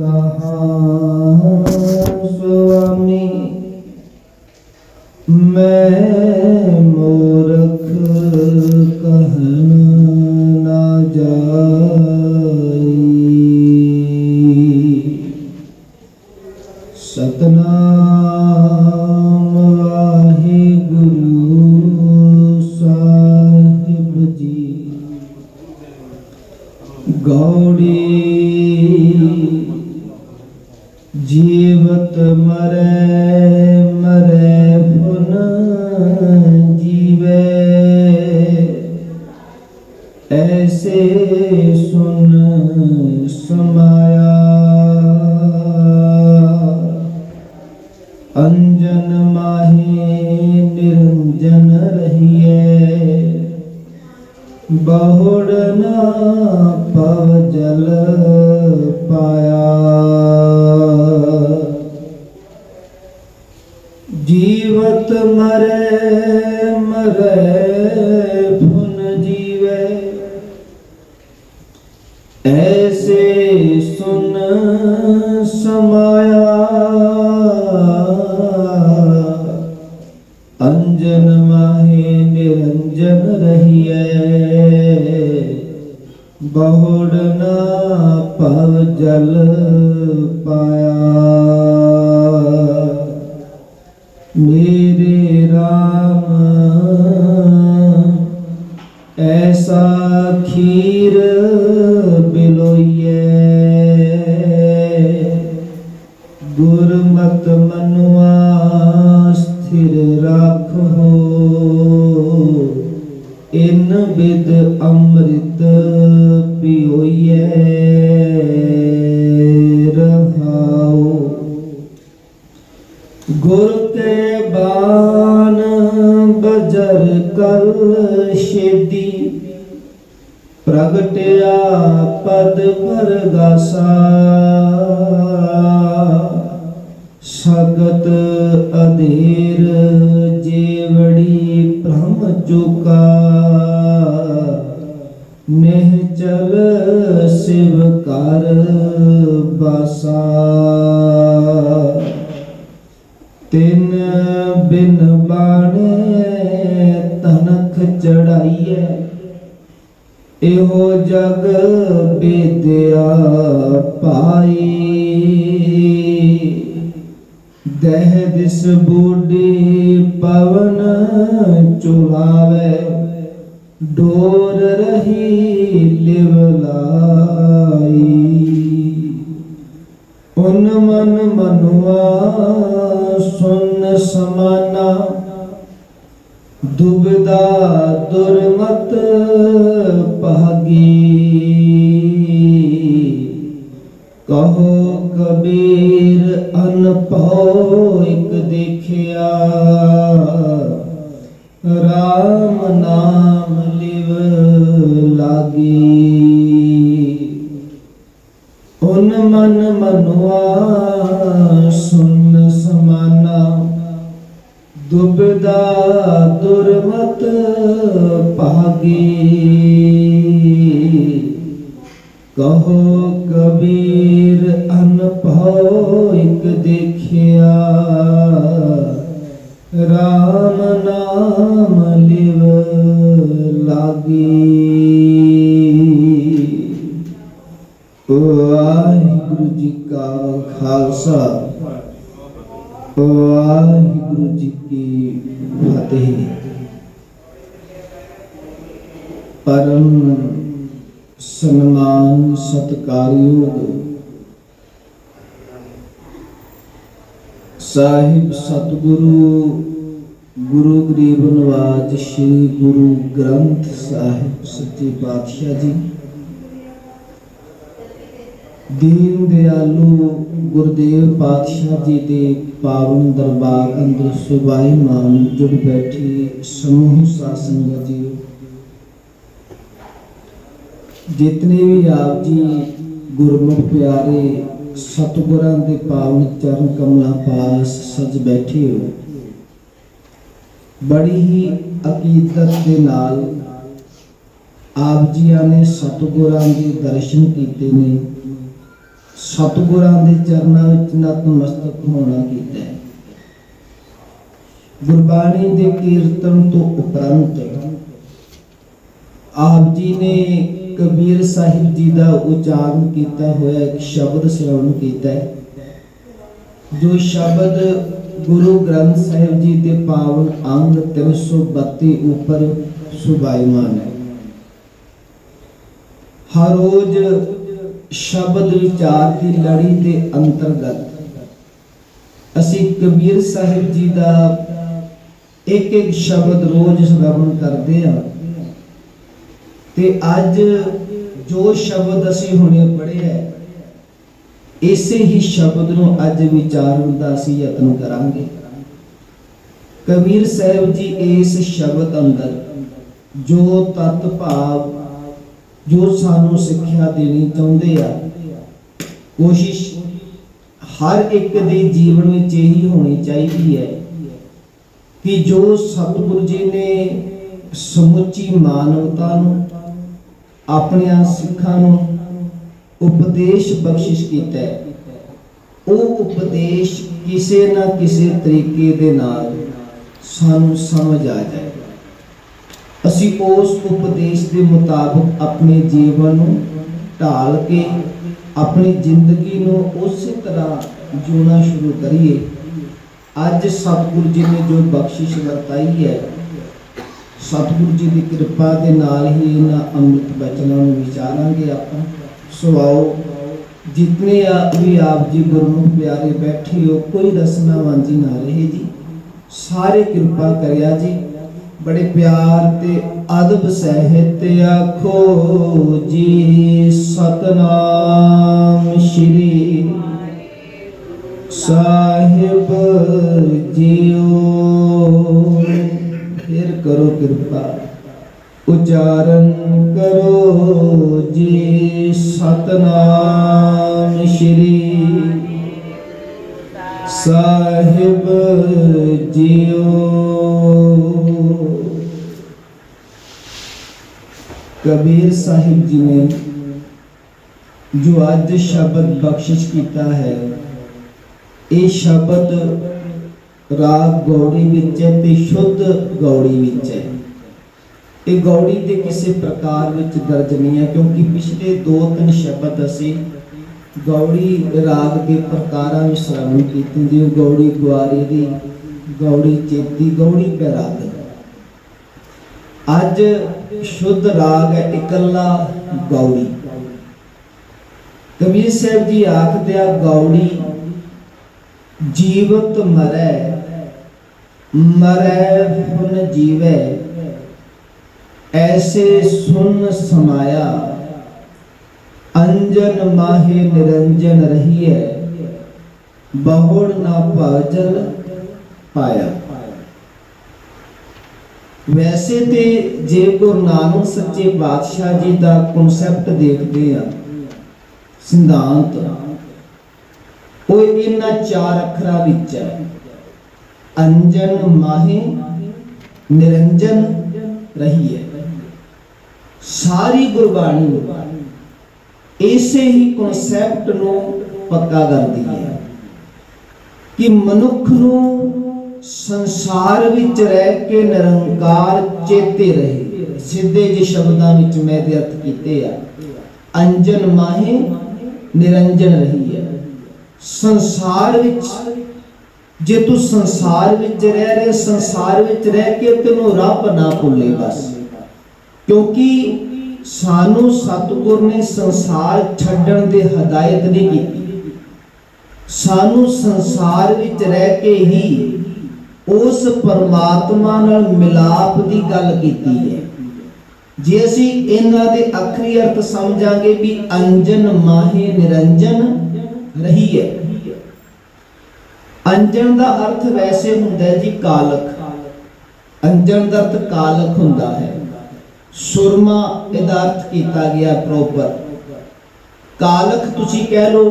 कहा माहे निरंजन रहिए बहुड़ ना पव जल पाया। मेरे राम ऐसा खी ਪਾਈ ਦਹਿ ਦਿਸ ਬੂਡੀ ਪਵਨ ਚੁਲਾਵੇ ਡੋਰ ਰਹੀ ਲਿਵ ਲਾਈ। ਉਨ ਮਨ ਮਨੁਆ, ਸੁਨ ਸਮਾਨਾ। ਦੁਬਦਾ ਦੁਰਮਤ ਭਾਗੀ। ਕਹੋ ਕਬੀਰ ਅਨਭਉ ਇਕ ਦੇਖਿਆ। RAM ਨਾਮ ਲਿਵ ਲਾਗੀ। ਉਨ ਮਨ ਮਨੁਆ ਸੁਨ ਸਮਾਨਾ। ਦੁਬਦਾ ਦੁਰਮਤ ਭਾਗੀ। परम सम्मान सत्कारयोग साहिब सतगुरु गुरु गरीब नवाज़ श्री गुरु ग्रंथ साहिब सच्चे पातशाह जी दीन दयालु गुरुदेव पातशाह जी के पावन दरबार अंदर सुबाई मान जुड़ बैठी समूह सा संगत जी जितने भी आप जी गुरमुख प्यारे, सतगुरां के पावन चरण कमला पास सज बैठे हो। बड़ी ही अकीदत के नाल तो आप जी ने सतगुरां के दर्शन किए ने, सतगुरां के चरणों में नतमस्तक होना किया है। गुरबाणी के कीर्तन तो उपरंत आप जी ने ਕਬੀਰ ਸਾਹਿਬ ਜੀ ਦਾ ਉਚਾਰਨ ਕੀਤਾ ਹੋਇਆ ਇੱਕ ਸ਼ਬਦ ਸ਼੍ਰਵਣ ਕੀਤਾ ਹੈ ਜੋ ਸ਼ਬਦ ਗੁਰੂ ਗ੍ਰੰਥ ਸਾਹਿਬ ਜੀ ਦੇ ਪਾਵਨ ਅੰਗ 332 ਉੱਪਰ ਸੁਭਾਈਮਾਨ ਹੈ ਹਰ ਰੋਜ਼ ਸ਼ਬਦ ਵਿਚਾਰ ਦੀ ਲੜੀ ਦੇ ਅੰਤਰਗਤ ਅਸੀਂ ਕਬੀਰ ਸਾਹਿਬ ਜੀ ਦਾ ਇੱਕ ਇੱਕ ਸ਼ਬਦ ਰੋਜ਼ ਸ਼੍ਰਵਣ ਕਰਦੇ ਹਾਂ ਤੇ ਅੱਜ ਜੋ ਸ਼ਬਦ ਅਸੀਂ ਹੁਣੇ ਪੜ੍ਹਿਆ ਇਸੇ ਹੀ ਸ਼ਬਦ ਨੂੰ ਅੱਜ ਵਿਚਾਰਨ ਦਾ ਅਸੀਂ ਯਤਨ ਕਰਾਂਗੇ। ਕਬੀਰ ਸਾਹਿਬ ਜੀ, ਇਸ ਸ਼ਬਦ ਅੰਦਰ ਜੋ ਤਤ ਭਾਵ, ਜੋ ਸਾਨੂੰ ਸਿੱਖਿਆ ਦੇਣੀ ਚਾਹੁੰਦੇ ਆ, ਕੋਸ਼ਿਸ਼ ਹਰ ਇੱਕ ਦੇ ਜੀਵਨ ਵਿੱਚ ਇਹੀ ਹੋਣੀ ਚਾਹੀਦੀ ਹੈ ਕਿ ਜੋ ਸਤਿਗੁਰੂ ਜੀ ਨੇ ਸਮੁੱਚੀ ਮਾਨਵਤਾ ਨੂੰ ਆਪਣਿਆਂ ਸਿੱਖਾਂ ਨੂੰ ਉਪਦੇਸ਼ ਬਖਸ਼ਿਸ਼ ਕੀਤਾ ਹੈ ਉਹ ਉਪਦੇਸ਼ ਕਿਸੇ ਨਾ ਕਿਸੇ ਤਰੀਕੇ ਦੇ ਨਾਲ ਸਾਨੂੰ ਸਮਝ ਆ ਜਾਏ ਅਸੀਂ ਉਸ ਉਪਦੇਸ਼ ਦੇ ਮੁਤਾਬਕ ਆਪਣੇ ਜੀਵਨ ਨੂੰ ਢਾਲ ਕੇ ਆਪਣੀ ਜ਼ਿੰਦਗੀ ਨੂੰ ਉਸੇ ਤਰ੍ਹਾਂ ਜਿਉਣਾ ਸ਼ੁਰੂ ਕਰੀਏ ਅੱਜ ਸਤਿਗੁਰੂ ਜੀ ਨੇ ਜੋ ਬਖਸ਼ਿਸ਼ ਵਰਤਾਈ ਹੈ ਸਤਿਗੁਰੂ ਜੀ ਦੀ ਕਿਰਪਾ ਦੇ ਨਾਲ ਹੀ ਇਹਨਾਂ ਅੰਮ੍ਰਿਤ ਬਚਨਾਂ ਨੂੰ ਵਿਚਾਰਾਂਗੇ ਆਪਾਂ ਸੋ ਆਓ ਜਿਤਨੇ ਆ ਵੀ ਆਪ ਜੀ ਗੁਰਮੁਖ ਪਿਆਰੇ ਬੈਠੇ ਹੋ ਕੋਈ ਰਸਨਾ ਵਾਂਝੀ ਨਾ ਰਹੇ ਜੀ ਸਾਰੇ ਕਿਰਪਾ ਕਰਿਆ ਜੀ ਬੜੇ ਪਿਆਰ ਤੇ ਅਦਬ ਸਹਿਤ ਆਖੋ ਜੀ ਸਤਨਾਮ ਸ਼੍ਰੀ ਸਾਹਿਬ ਜੀਓ कृपा। उच्चारण करो जी सतनाम श्री साहिब जियो। कबीर साहिब जी ने जो आज शब्द बख्शिश किया है, ये शब्द राग गौड़ी विच है शुद्ध गौड़ी विच है ਇਹ ਗੌੜੀ ਦੇ ਕਿਸੇ ਪ੍ਰਕਾਰ ਵਿੱਚ ਦਰਜ ਨਹੀਂ ਹੈ, ਕਿਉਂਕਿ ਪਿਛਲੇ ਦੋ ਤਿੰਨ ਸ਼ਬਦ ਅਸੀਂ ਗੌੜੀ ਰਾਗ ਦੇ ਪ੍ਰਕਾਰਾਂ ਵਿੱਚ ਸ਼੍ਰਵਣ ਕੀਤੇ ਜਿਵੇਂ ਗੌੜੀ ਗੁਆਰੀ ਦੀ, ਗੌੜੀ ਚੇਤੀ, ਗੌੜੀ ਪੈਰਾਗ ਅੱਜ ਸ਼ੁੱਧ ਰਾਗ ਹੈ ਇਕੱਲਾ ਗੌੜੀ। ਕਬੀਰ ਸਾਹਿਬ ਜੀ ਆਖਦੇ ਆ, ਗੌੜੀ ਜੀਵਤ ਮਰੈ ਮਰੈ ਫੁਨ ਜੀਵੈ। ਐਸੇ ਸੁਨ ਸਮਾਇਆ ਅੰਜਨ ਮਾਹੇ ਨਿਰੰਜਨ ਰਹੀਐ ਬਹੁੜ ਨਾ ਭਾਜਲ ਪਾਇਆ ਵੈਸੇ ਤੇ ਜੇ ਗੁਰੂ ਨਾਨਕ ਸੱਚੇ ਪਾਤਸ਼ਾਹ ਜੀ ਦਾ ਕਨਸੈਪਟ ਦੇਖਦੇ ਆ ਸਿਧਾਂਤ ਉਹ ਇਹਨਾਂ ਚਾਰ ਅੱਖਰਾਂ ਵਿੱਚ ਹੈ ਅੰਜਨ ਮਾਹੇ ਨਿਰੰਜਨ ਰਹੀ ਹੈ ਸਾਰੀ ਗੁਰਬਾਣੀ ਇਸੇ ਹੀ ਕਨਸੈਪਟ ਨੂੰ ਪੱਕਾ ਕਰਦੀ ਹੈ ਕਿ ਮਨੁੱਖ ਨੂੰ ਸੰਸਾਰ ਵਿੱਚ ਰਹਿ ਕੇ ਨਿਰੰਕਾਰ ਚੇਤੇ ਰਹੇ। ਸਿੱਧੇ ਜਿਹੇ ਸ਼ਬਦਾਂ ਵਿੱਚ ਮੈਂ ਦੇ ਅਰਥ ਕੀਤੇ ਆ। ਅੰਜਨ ਮਾਹੇ ਨਿਰੰਜਨ ਰਹੀ ਹੈ। ਸੰਸਾਰ ਵਿੱਚ ਜੇ ਤੂੰ ਸੰਸਾਰ ਵਿੱਚ ਰਹਿ ਰਿਹਾ, ਸੰਸਾਰ ਵਿੱਚ ਰਹਿ ਕੇ ਤੈਨੂੰ ਰੱਬ ਨਾ ਭੁੱਲੇ ਬਸ। ਕਿਉਂਕਿ ਸਾਨੂੰ ਸਤਿਗੁਰ ਨੇ ਸੰਸਾਰ ਛੱਡਣ ਦੀ ਹਦਾਇਤ ਨਹੀਂ ਕੀਤੀ। ਸਾਨੂੰ ਸੰਸਾਰ ਵਿੱਚ ਰਹਿ ਕੇ ਹੀ ਉਸ ਪਰਮਾਤਮਾ ਨਾਲ ਮਿਲਾਪ ਦੀ ਗੱਲ ਕੀਤੀ ਹੈ। ਜੇ ਅਸੀਂ ਇਹਨਾਂ ਦੇ ਅਖਰੀ ਅਰਥ ਸਮਝਾਂਗੇ ਵੀ ਅੰਜਨ ਮਾਹੇ ਨਿਰੰਜਨ ਰਹੀ ਹੈ। ਅੰਜਨ ਦਾ ਅਰਥ ਵੈਸੇ ਹੁੰਦਾ ਹੈ ਜੀ ਕਾਲਕ ਅੰਜਨ ਦਾ ਅਰਥ ਕਾਲਕ ਹੁੰਦਾ ਹੈ। ਸੁਰਮਾ ਇਹਦਾ ਅਰਥ ਕੀਤਾ ਗਿਆ ਪ੍ਰੋਪਰ ਕਾਲਕ ਤੁਸੀਂ ਕਹਿ ਲੋ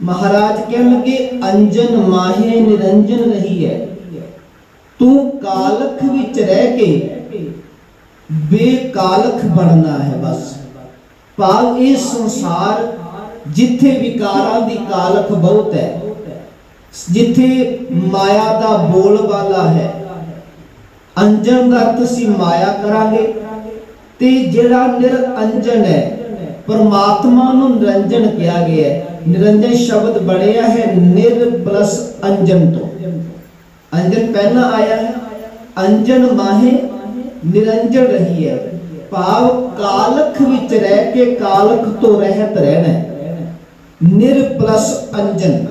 ਮਹਾਰਾਜ ਕਹਿਣ ਲੱਗੇ ਅੰਜਨ ਮਾਹੇ ਨਿਰੰਜਨ ਰਹੀ ਹੈ ਤੂੰ ਕਾਲਖ ਵਿੱਚ ਰਹਿ ਕੇ ਬੇਕਾਲਖ ਬਣਨਾ ਹੈ ਬਸ ਭਾਵ ਇਹ ਸੰਸਾਰ ਜਿੱਥੇ ਵਿਕਾਰਾਂ ਦੀ ਕਾਲਖ ਬਹੁਤ ਹੈ ਜਿੱਥੇ ਮਾਇਆ ਦਾ ਬੋਲ ਵਾਲਾ ਹੈ ਅੰਜਨ ਦਾ ਅਰਥ ਅਸੀਂ ਮਾਇਆ ਕਰਾਂਗੇ ਤੇ ਜਿਹੜਾ ਨਿਰਅੰਜਨ ਹੈ, ਪਰਮਾਤਮਾ ਨੂੰ ਨਿਰੰਜਨ ਕਿਹਾ ਗਿਆ ਹੈ। ਨਿਰੰਜਨ ਸ਼ਬਦ ਬਣਿਆ ਹੈ ਨਿਰ ਪਲਸ ਅੰਜਨ ਤੋਂ। ਅੰਜਨ ਪਹਿਲਾਂ ਆਇਆ ਹੈ, ਅੰਜਨ ਮਾਹੇ ਨਿਰੰਜਨ ਰਹੀ ਹੈ। ਭਾਵ ਕਾਲਖ ਵਿੱਚ ਰਹਿ ਕੇ ਕਾਲਖ ਤੋਂ ਰਹਿਤ ਰਹਿਣਾ ਨਿਰ ਪਲਸ ਅੰਜਨ।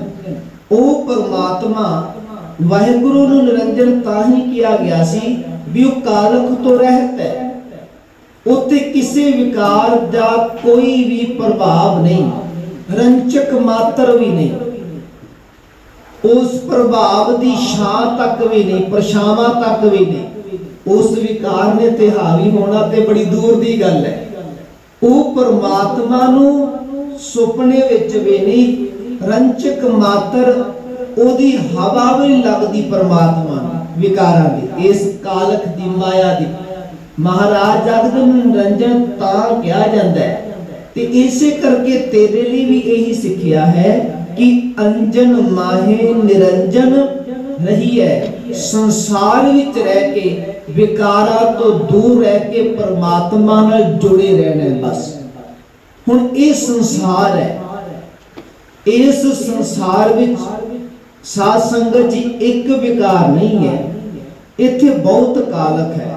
ਉਹ ਪਰਮਾਤਮਾ ਵਾਹਿਗੁਰੂ ਨੂੰ ਨਿਰੰਜਨ ਤਾਂ ਹੀ ਕਿਹਾ ਗਿਆ ਸੀ ਵੀ ਉਹ ਕਾਲਖ ਤੋਂ ਰਹਿਤ ਹੈ। ਉੱਤੇ ਕਿਸੇ ਵਿਕਾਰ ਦਾ ਕੋਈ ਵੀ ਪ੍ਰਭਾਵ ਨਹੀਂ, ਰੰਚਕ ਮਾਤਰ ਵੀ ਨਹੀਂ। ਉਸ ਪ੍ਰਭਾਵ ਦੀ ਛਾਂ ਤੱਕ ਵੀ ਨਹੀਂ, ਪਰਛਾਵਾਂ ਤੱਕ ਵੀ ਨਹੀਂ। ਉਸ ਵਿਕਾਰ ਨੇ ਤੇ ਹਾਵੀ ਹੋਣਾ ਤੇ ਬੜੀ ਦੂਰ ਦੀ ਗੱਲ ਹੈ। ਉਹ ਪਰਮਾਤਮਾ ਨੂੰ ਸੁਪਨੇ ਵਿੱਚ ਵੀ ਨਹੀਂ, ਰੰਚਕ ਮਾਤਰ ਉਹਦੀ ਹਵਾ ਵੀ ਲੱਗਦੀ ਪਰਮਾਤਮਾ ਨੂੰ, ਵਿਕਾਰਾਂ ਦੀ, ਇਸ ਕਾਲਕ ਦੀ ਮਾਇਆ ਦੀ। ਮਹਾਰਾਜ ਜਗਤ ਨੂੰ ਨਿਰੰਜਨ ਤਾਂ ਕਿਹਾ ਜਾਂਦਾ ਹੈ ਤੇ ਇਸੇ ਕਰਕੇ ਤੇਰੇ ਲਈ ਵੀ ਇਹੀ ਸਿੱਖਿਆ ਹੈ ਕਿ ਅੰਜਨ ਮਾਹੇ ਨਿਰੰਜਨ ਰਹੀ ਹੈ ਸੰਸਾਰ ਵਿੱਚ ਰਹਿ ਕੇ ਵਿਕਾਰਾਂ ਤੋਂ ਦੂਰ ਰਹਿ ਕੇ ਪਰਮਾਤਮਾ ਨਾਲ ਜੁੜੇ ਰਹਿਣਾ ਹੈ ਬਸ ਹੁਣ ਇਹ ਸੰਸਾਰ ਹੈ ਇਸ ਸੰਸਾਰ ਵਿੱਚ ਸਾਧ ਸੰਗਤ ਜੀ ਇੱਕ ਵਿਕਾਰ ਨਹੀਂ ਹੈ ਇੱਥੇ ਬਹੁਤ ਕਾਲਕ ਹੈ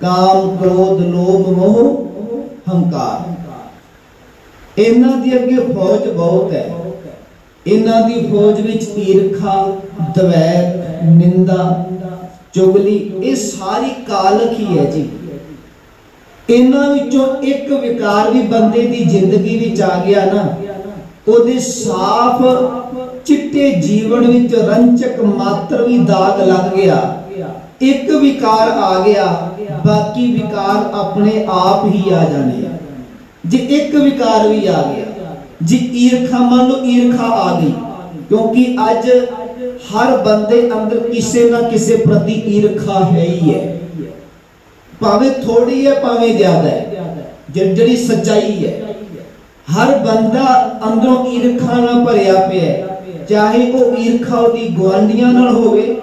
ਕਾਮ, ਕ੍ਰੋਧ, ਲੋਭ, ਮੋਹ, ਹੰਕਾਰ। ਇਹਨਾਂ ਦੀ ਅੱਗੇ ਫੌਜ ਬਹੁਤ ਹੈ। ਇਹਨਾਂ ਦੀ ਫੌਜ ਵਿੱਚ ਈਰਖਾ ਦਵੈਤ ਨਿੰਦਾ, ਚੁਗਲੀ, ਇਹ ਸਾਰੀ ਕਾਲਕ ਹੀ ਹੈ ਜੀ। ਇਹਨਾਂ ਵਿੱਚੋਂ ਇੱਕ ਵਿਕਾਰ ਵੀ ਬੰਦੇ ਦੀ ਜ਼ਿੰਦਗੀ ਵਿੱਚ ਆ ਗਿਆ ਨਾ। ਉਹਦੇ ਸਾਫ਼ ਚਿੱਟੇ ਜੀਵਨ ਵਿੱਚ ਰੰਚਕ ਮਾਤਰ ਵੀ ਦਾਗ ਲੱਗ ਗਿਆ। ਇੱਕ ਵਿਕਾਰ ਆ ਗਿਆ, ਬਾਕੀ ਵਿਕਾਰ ਆਪਣੇ ਆਪ ਹੀ ਆ ਜਾਣੇ ਜੇ ਇੱਕ ਵਿਕਾਰ ਵੀ ਆ ਗਿਆ, ਜੇ ਈਰਖਾ, ਮੰਨ ਲਓ ਈਰਖਾ ਆ ਗਈ, ਕਿਉਂਕਿ ਅੱਜ ਹਰ ਬੰਦੇ ਅੰਦਰ ਕਿਸੇ ਨਾ ਕਿਸੇ ਪ੍ਰਤੀ ਈਰਖਾ ਹੈ ਹੀ ਹੈ। ਭਾਵੇਂ ਥੋੜੀ ਹੈ, ਭਾਵੇਂ ਜ਼ਿਆਦਾ ਹੈ। ਜਿਹੜੀ ਸੱਚਾਈ ਹੈ ਹਰ ਬੰਦਾ ਅੰਦਰੋਂ ਈਰਖਾ ਨਾਲ ਭਰਿਆ ਪਿਆ ਹੈ ਚਾਹੇ ਉਹ ਈਰਖਾ ਉਹਦੀ ਗਵਾਂਢੀਆਂ ਨਾਲ ਹੋਵੇ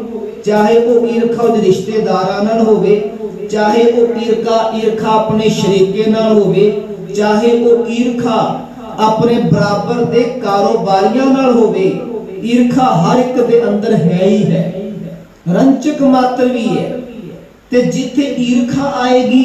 ਚਾਹੇ ਉਹ ਈਰਖਾ ਉਹਦੇ ਰਿਸ਼ਤੇਦਾਰਾਂ ਨਾਲ ਹੋਵੇ ਚਾਹੇ ਉਹ ਈਰਖਾ ਈਰਖਾ ਆਪਣੇ ਸ਼ਰੀਕੇ ਨਾਲ ਹੋਵੇ ਚਾਹੇ ਉਹ ਈਰਖਾ ਆਪਣੇ ਬਰਾਬਰ ਦੇ ਕਾਰੋਬਾਰੀਆਂ ਨਾਲ ਹੋਵੇ ਈਰਖਾ ਹਰ ਇੱਕ ਦੇ ਅੰਦਰ ਹੈ ਹੀ ਹੈ ਰੰਚਕ ਮਾਤਰ ਵੀ ਹੈ ਤੇ ਜਿੱਥੇ ਈਰਖਾ ਆਏਗੀ